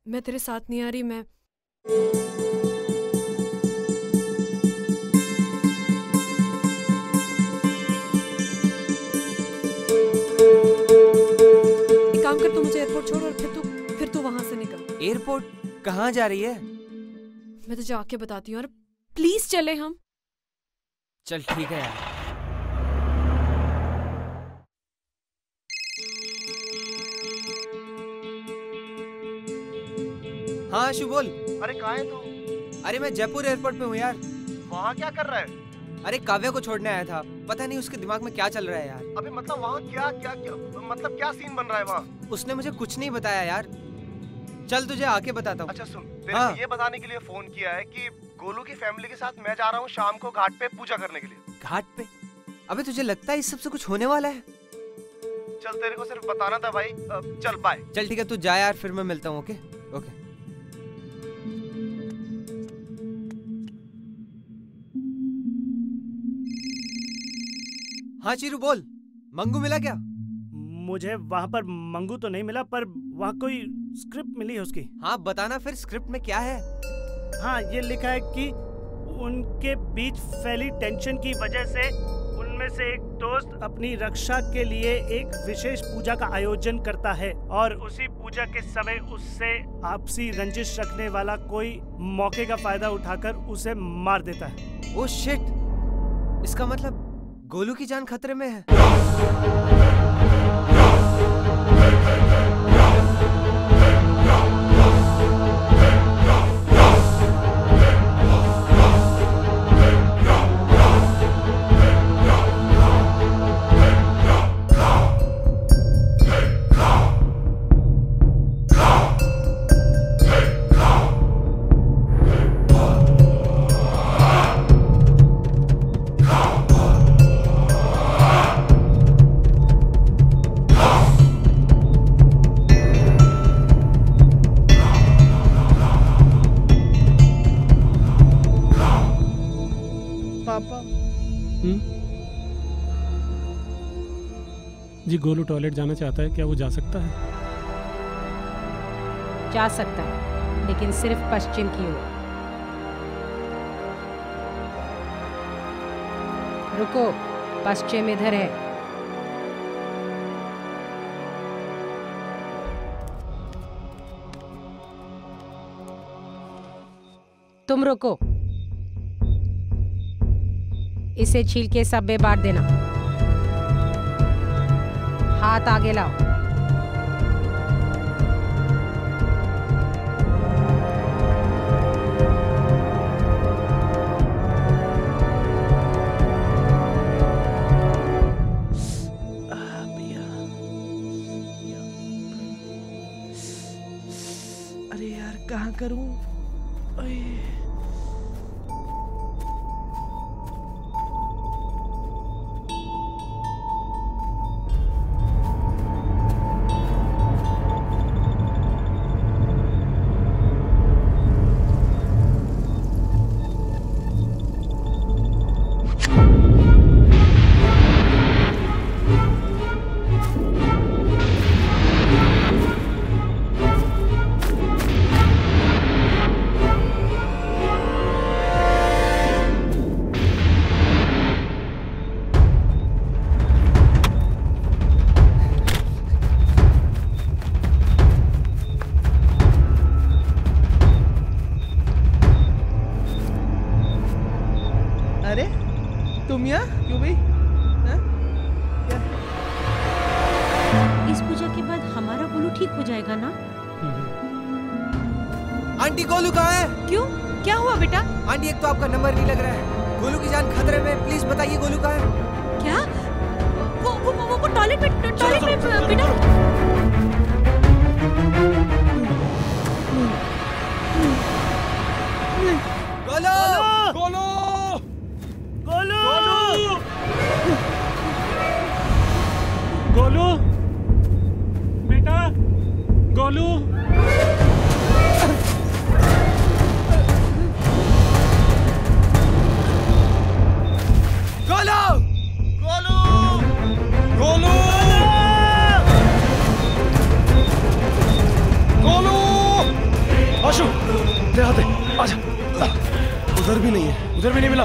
मैं तेरे साथ नहीं आ रही मैं। एक काम कर तू मुझे एयरपोर्ट छोड़ और फिर तू फिर तू वहाँ से निकल। एयरपोर्ट कहाँ जा रही है? मैं तुझे आके बताती हूँ और प्लीज़ चले हम। चल ठीक है यार। हाँ आशु बोल। अरे कहाँ है तू? अरे मैं जयपुर एयरपोर्ट पे हूँ यार। वहाँ क्या कर रहा है? अरे काव्या को छोड़ने आया था। पता नहीं उसके दिमाग में क्या चल रहा है यार। अभी मतलब वहाँ क्या क्या क्या मतलब क्या सीन बन रहा है वहाँ? उसने मुझे कुछ नहीं बताया यार। चल तुझे आके बताता हूँ। अच्छा सुन। तेरे हाँ। ये बताने के लिए फ़ोन किया है कि गोलू की फैमिली के साथ मैं जा रहा हूँ शाम को घाट पे पूजा करने के लिए। घाट पे? अबे तुझे लगता है इस सबसे कुछ होने वाला है? चल तेरे को सिर्फ़ बताना था भाई चल बाय चल ठीक है तू जा यार फिर मैं मिलता हूँ ओके? ओके। हाँ चीरू बोल। मंगू मिला क्या? मुझे वहाँ पर मंगू तो नहीं मिला पर वहाँ कोई स्क्रिप्ट मिली है उसकी? हाँ बताना फिर स्क्रिप्ट में क्या है? हाँ ये लिखा है कि उनके बीच फैली टेंशन की वजह से उनमें से एक दोस्त अपनी रक्षा के लिए एक विशेष पूजा का आयोजन करता है और उसी पूजा के समय उससे आपसी रंजिश रखने वाला कोई मौके का फ़ायदा उठाकर उसे मार देता है। ओ शिट इसका मतलब गोलू की जान खतरे में है। जी गोलू टॉयलेट जाना चाहता है, क्या वो जा सकता है? जा सकता है, लेकिन सिर्फ़ पश्चिम की ओर। रुको, पश्चिम इधर है। तुम रुको। इसे छील के सब बांट देना। हाथ आगे लाओ। अरे यार कहाँ करूँ? तुम क्यों भाई? हाँ? इस पूजा के बाद हमारा गोलू ठीक हो जाएगा ना? आंटी गोलू कहाँ है? क्यों? क्या हुआ बेटा? आंटी एक तो आपका नंबर नहीं लग रहा है। गोलू की जान खतरे में प्लीज़ बताइए गोलू कहाँ है? क्या? वो वो वो, वो टॉयलेट में टॉयलेट में बेटा। उधर भी नहीं है। उधर भी नहीं मिला।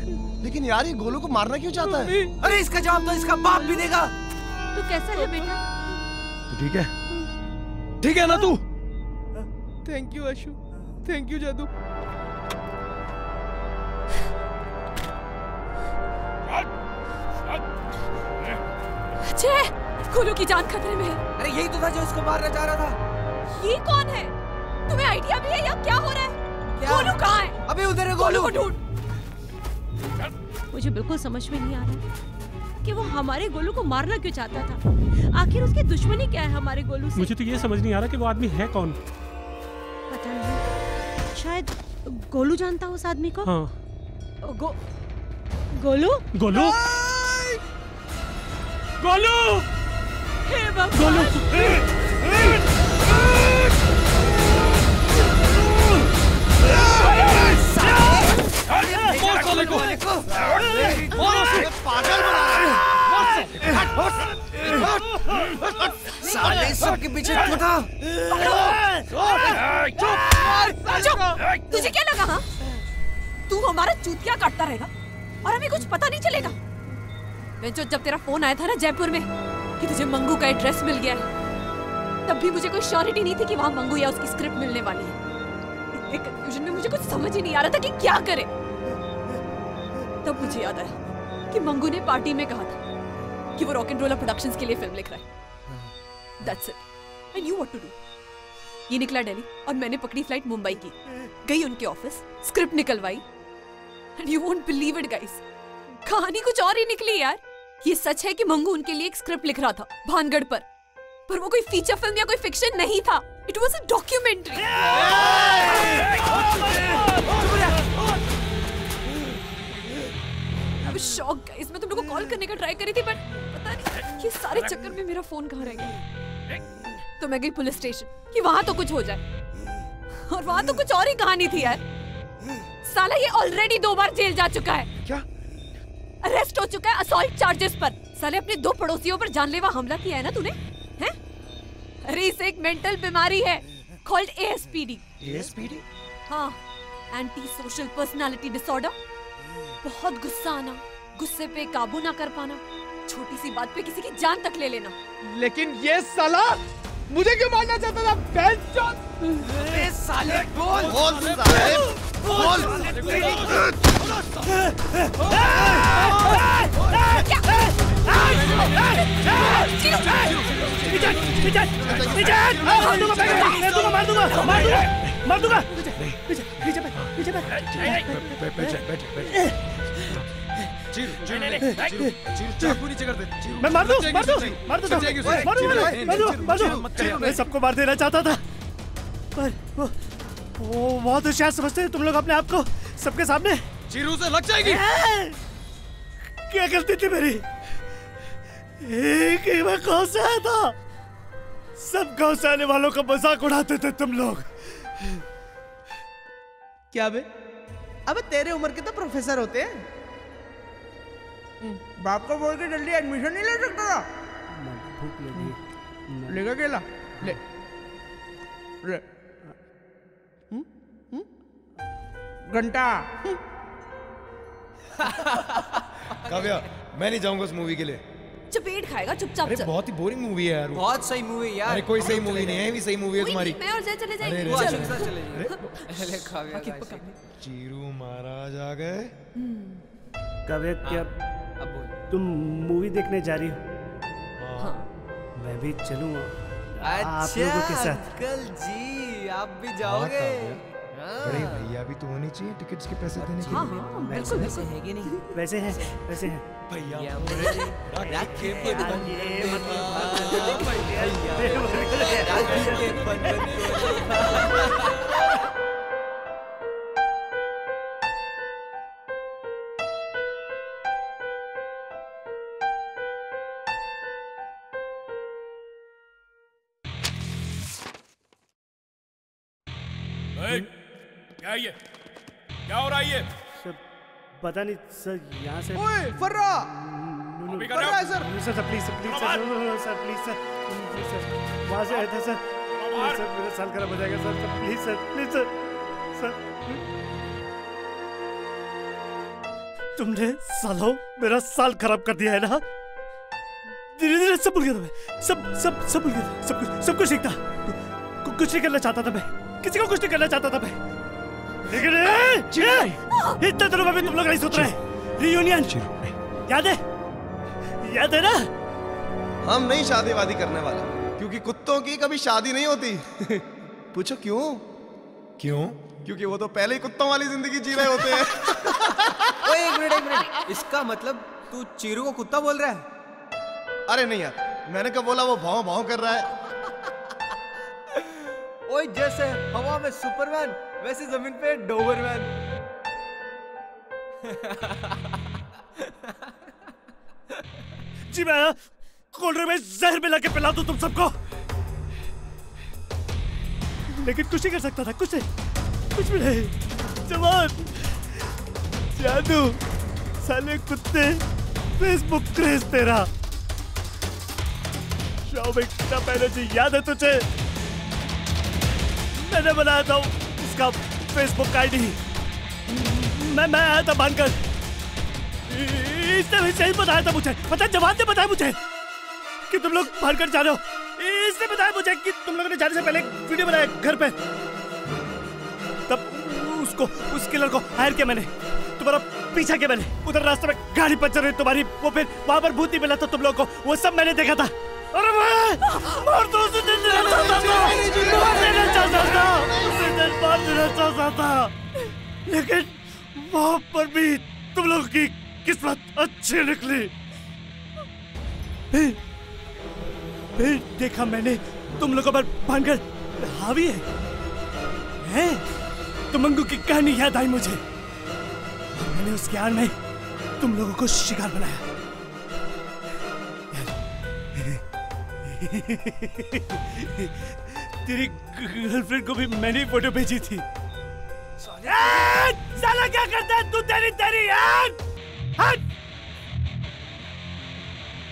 लेकिन यार ये गोलू को मारना क्यों चाहता है? अरे इसका जवाब तो इसका बाप भी देगा। तू कैसा है बेटा? तो ठीक है। ठीक है ना तू? Thank you Ashu thank you Jadoo Golu की जान खतरे में है। अरे यही तो था जो इसको मारना चाह रहा था। ये कौन है? तुम्हें आइडिया भी है या क्या हो रहा है? गोलू कहाँ है? अबे उधर है गोलू गोलू। को ढूंढ। मुझे बिल्कुल समझ में नहीं आ रहा कि वो हमारे गोलू को मारना क्यों चाहता था। आखिर उसकी दुश्मनी क्या है हमारे गोलू से? मुझे तो ये समझ नहीं आ रहा कि वो आदमी है कौन। पता नहीं। शायद गोलू जानता हो उस आदमी को? हाँ। गो, गोलू? गोलू? गोलू हे! भगवान साले सबके पीछे था? चुप। तुझे क्या लगा हाँ? तू हमारा चूतिया काटता रहेगा और हमें कुछ पता नहीं चलेगा। बेंचो जब तेरा फ़ोन आया था ना जयपुर में कि तुझे मंगू का एड्रेस मिल गया है तब भी मुझे कोई श्योरिटी नहीं थी कि वहाँ मंगू या उसकी स्क्रिप्ट मिलने वाली है। कंफ्यूजन में मुझे कुछ समझ ही नहीं आ रहा था कि क्या करे। तब मुझे याद आया कि मंगू ने पार्टी में कहा था कि वो रॉक एंड रोलर प्रोडक्शंस के लिए फ़िल्म लिख रहा है। That's it I knew what to do ये निकला दिल्ली और मैंने पकड़ी फ़्लाइट मुंबई की। गई उनके office script निकलवाई। And you won't believe it guys कहानी कुछ और ही निकली यार। ये सच है कि मंगू उनके लिए एक स्क्रिप्ट लिख रहा था भानगढ़ पर। पर वो कोई फीचर फ़िल्म या कोई फिक्शन नहीं था। It was a documentary shock guys मैं तुम लोगों को कॉल करने का ट्राई करी थी बट पता नहीं ये सारे चक्कर में मेरा फ़ोन कहाँ रह गया? तो मैं गई पुलिस स्टेशन कि वहाँ तो कुछ हो जाए। और वहाँ तो कुछ और ही कहानी थी यार। साला ये ऑलरेडी दो बार जेल जा चुका है। क्या? अरेस्ट हो चुका है असॉल्ट चार्जेस पर। साले अपने दो पड़ोसियों पर जानलेवा हमला किया है ना तूने? हैं? अरे इसे एक मेंटल बीमारी है कॉल्ड एएसपीडी एएसपीडी हाँ एंटी सोशल पर्सनालिटी डिसऑर्डर बहुत गुस्सा आना। गुस्से पे काबू ना कर पाना छोटी सी बात पे किसी की जान तक ले लेना लेकिन ये साला मुझे क्यों मारना चाहता था अरे साले बोल बोल साले बोल मार दूँगा मार दूँगा मार दूँगा मैं मार दूँ? मार दूँ? मार दूँ? चीरू, चीरू, मार दूँ? मार दूँ? मार दूँ? चीरू, मत चीरू, मैं सबको मार देना चाहता था। पर वो वो बहुत होशियार समझते तुम लोग अपने आप को सबके सामने। चीरू से लग जाएगी। क्या गलती थी मेरी? एक ही मैं कौन सा आया था। सब गाँव से आने वालों का मज़ाक उड़ाते थे तुम लोग। क्या बे? अबे तेरे उम्र के तो प्रोफेसर होते हैं। बाप को बोल के जल्दी एडमिशन नहीं ले सकता था। भूख लगी लेगा केला? ले। ले। हम्म? हम्म? घंटा। काव्या मैं नहीं जाऊँगा उस मूवी के लिए। चपेट खाएगा चुपचाप अरे बहुत ही बोरिंग मूवी है यार बहुत सही मूवी यार। अरे कोई सही मूवी नहीं है भी सही मूवी है तुम्हारी। मैं और जय चले अरे जाएँगे। चल। चले काव्या। चीरू महाराज आ गए। काव्या क्या अब बोल। तुम मूवी देखने जा रही हो। हाँ। मैं भी चलूँगा। आप अच्छा लोगों के साथ। अंकल जी आप भी हाँ, जाओगे? काव्या। बड़े भैया भी तो होने चाहिए टिकट्स के पैसे देने के हाँ लिए। हाँ बिल्कुल वैसे है कि नहीं? वैसे हैं वैसे हैं। भैया राखी भैया। क्या ये? क्या हो रहा है ये? सर पता नहीं सर यहाँ से ओए फर्रा! है? Sir. Sir sir please sir please sir sir please sir please sir वहाँ से आए थे सर। सर मेरा साल खराब हो जाएगा sir sir please sir please sir sir. तुमने सालों मेरा साल खराब कर दिया है ना? धीरे धीरे सब भूल गया था मैं। सब सब सब भूल गया था। सब कुछ सब कुछ सीखता कुछ नहीं करना चाहता था मैं। किसी को कुछ नहीं करना चाहता था मैं। लेकिन इतने दिनों में भी तुम लोग नहीं सोच रहे। रियूनियन याद है? याद है ना? हम नहीं शादी वादी करने वाले क्योंकि कुत्तों की कभी शादी नहीं होती। पूछो क्यों? क्यों? क्योंकि वो तो पहले ही कुत्तों वाली ज़िंदगी जी रहे होते हैं। ओए एक मिनट एक मिनट। इसका मतलब तू चीरू को कुत्ता बोल रहा है? अरे नहीं यार मैंने कब बोला वो भाव भाव कर रहा है? ओए जैसे हवा में सुपरमैन, वैसे ज़मीन पे डोबरमैन जी मैं कोल्ड ड्रिंक में जहर मिला के पिला दूँ तुम सबको। लेकिन कुछ नहीं कर सकता था, कुछ कुछ भी नहीं। जवान, जादू, साले कुत्ते फेसबुक क्रेज तेरा। शो में कितना पहले जी याद है तुझे? मैंने बनाया था उसका फेसबुक आईडी मैं मैं आया था मानकर इसने भी सही बताया था मुझे। पता जवान ने बताया मुझे कि तुम लोग मारकर जा रहे हो। इसने बताया मुझे कि तुम लोगों ने जाने से पहले वीडियो बनाया घर पे। तब उसको, उस किलर को हायर किया मैंने। तुम्हारा पीछा किया मैंने। उधर रास्ते में गाड़ी पंचर हुई तुम्हारी, वो फिर वहाँ पर भूत नहीं मिला था तुम लोग को। वो सब मैंने देखा था। अरे मार दो उसे चाहता था मार था उसे दिन मार था लेकिन वहाँ पर भी तुम लोगों की किस्मत अच्छी निकली। फिर फिर देखा मैंने, तुम लोगों पर भानकर हावी है। हैं? तो मंगू की कहानी याद आई मुझे। मैंने उसके आड़ में तुम लोगों को शिकार बनाया। तेरी गर्लफ्रेंड को भी मैंने ही फ़ोटो भेजी थी। साला क्या करता है? तू तेरी तेरी हट! हट!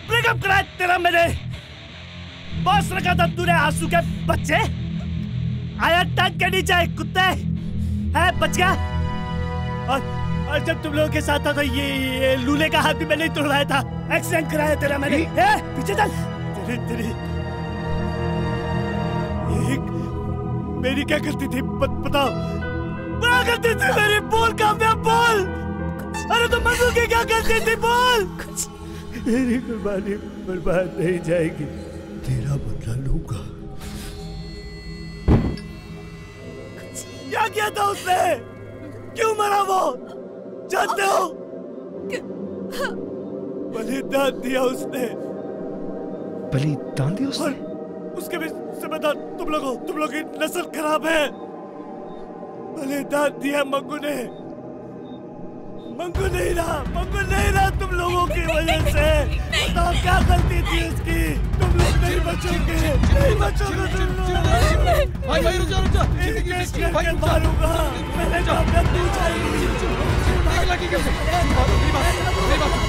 ब्रेकअप करा तेरा मैंने। बॉस रखा था तूने आँसू के बच्चे। आया टंग के नीचे कुत्ते। है बच गया। और और जब तुम लोगों के साथ था तो ये, ये लूले का हाथ भी मैंने ही तोड़वाया था। एक्सीडेंट कराया तेरा मैंने। ए, पीछे चल। तेरी एक मेरी क्या करती थी? बत, बताओ। क्या करती थी मेरी? बोल काव्या बोल? अरे तुम मधु की क्या करती थी? बोल। मेरी कुर्बानी बर्बाद नहीं जाएगी। तेरा बदला लूँगा। क्या किया था उसने? क्यों मरा वो? जानते हो? बलिदान दिया उसने। बलिदान दिया उसने? उसके भी जिम्मेदार तुम लोगों तुम लोग की नस्ल खराब है। बलिदान दिया मंगू ने। मंगू नहीं रहा मंगू नहीं रहा तुम लोगों की वजह से। बताओ क्या गलती थी उसकी तुम लोग नहीं बचोगे नहीं बचोगे तुम लोग। भाई भाई रुक जा रुक जा करके मारूँगा। मैंने कहा तू कैसे? मेरी बात मेरी बात।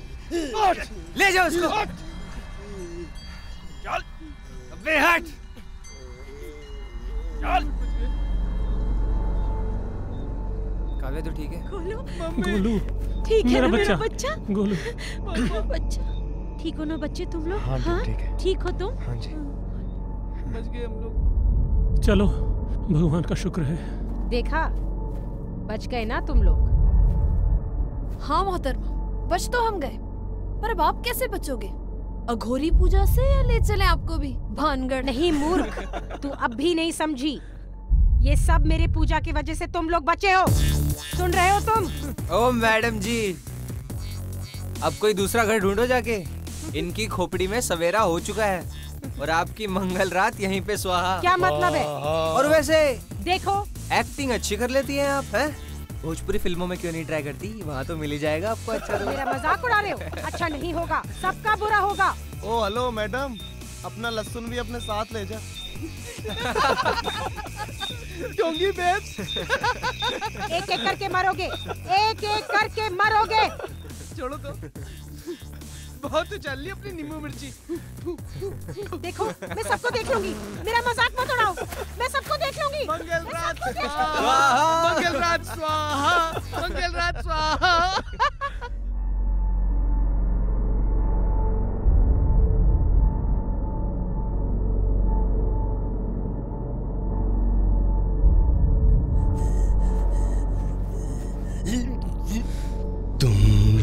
है ले जाओ उसको चल। अबे हट। चल। काव्या तो ठीक है? गोलू। गोलू। ठीक है मेरा बच्चा। बच्चा? गोलू। मेरा बच्चा? ठीक हो ना बच्चे तुम लोग? हाँ, ठीक- ठीक है। ठीक हो तुम? हाँ जी। बच गए हम लोग। चलो भगवान का शुक्र है। देखा? बच गए ना तुम लोग? हाँ मोहतरमा बच तो हम गए। पर अब आप कैसे बचोगे? अघोरी पूजा से या ले चले आपको भी? भानगढ़। नहीं मूर्ख। तू अब भी नहीं समझी। ये सब मेरे पूजा की वजह से तुम लोग बचे हो। सुन रहे हो तुम? ओ मैडम जी। अब कोई दूसरा घर ढूंढो जाके। इनकी खोपड़ी में सवेरा हो चुका है। और आपकी मंगल रात यहीं पे स्वाहा। क्या मतलब है? और वैसे देखो। एक्टिंग अच्छी कर लेती हैं आप हैं? भोजपुरी फ़िल्मों में क्यों नहीं ट्राई करती? वहाँ तो मिल ही जाएगा आपको अच्छा तो। मेरा मज़ाक उड़ा रहे हो? अच्छा नहीं होगा। सबका बुरा होगा। ओ हेलो मैडम अपना लहसुन भी अपने साथ ले जा। डोंगी बेच एक एक करके मरोगे। एक एक करके मरोगे। छोड़ो तो। बहुत उछल ली अपनी नींबू मिर्ची। देखो मैं सबको देख लूँगी। मेरा मज़ाक मत उड़ाओ। मैं सबको देख लूँगी। मंगल रात स्वाहा। मंगल रात स्वाहा। मंगल रात स्वाहा। तुम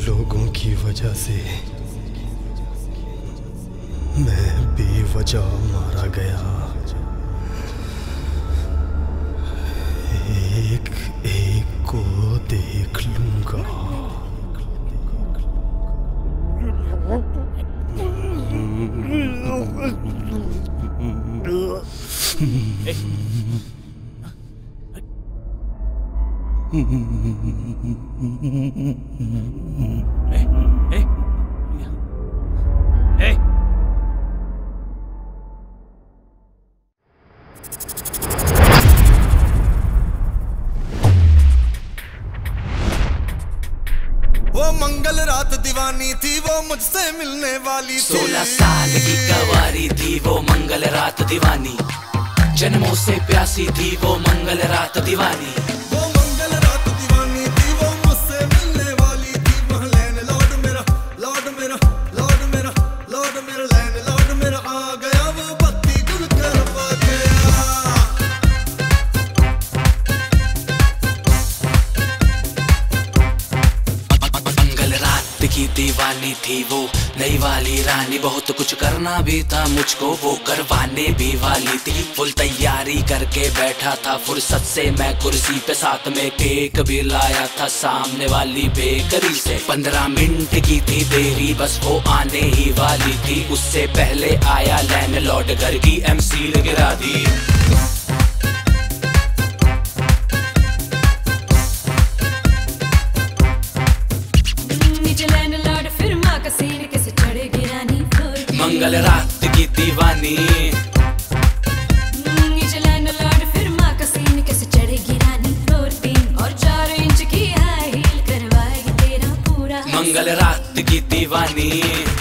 लोगों की वजह से मैं बेवजह मारा गया एक एक को देख लूँगा वो रात थी वो मुझसे मिलने वाली सोलह साल की गवारी थी वो मंगल रात दीवानी। जन्मों से प्यासी थी वो मंगल रात दीवानी। थी वो नई वाली रानी। बहुत कुछ करना भी था, मुझको वो करवाने भी वाली थी। फुल तैयारी करके बैठा था, फुर्सत से मैं कुर्सी पे साथ में केक भी लाया था। सामने वाली बेकरी से पंद्रह मिनट की थी देरी, बस वो आने ही वाली थी। उससे पहले आया लैंड लॉर्ड घर की एम एमसी गिरा दी। हील करवाएगी तेरा पूरा। मंगल रात की दीवानी।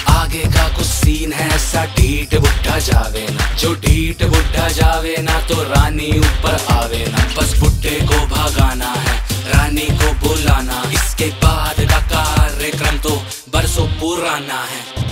आगे का कुछ सीन है ऐसा ढीठ बुढ़ा जावे ना। जो ढीठ बुढ़ा जावे ना तो रानी ऊपर आवे ना। बस बुढ़े को भगाना है रानी को बुलाना। इसके बाद का कार्यक्रम तो बरसों पुराना है।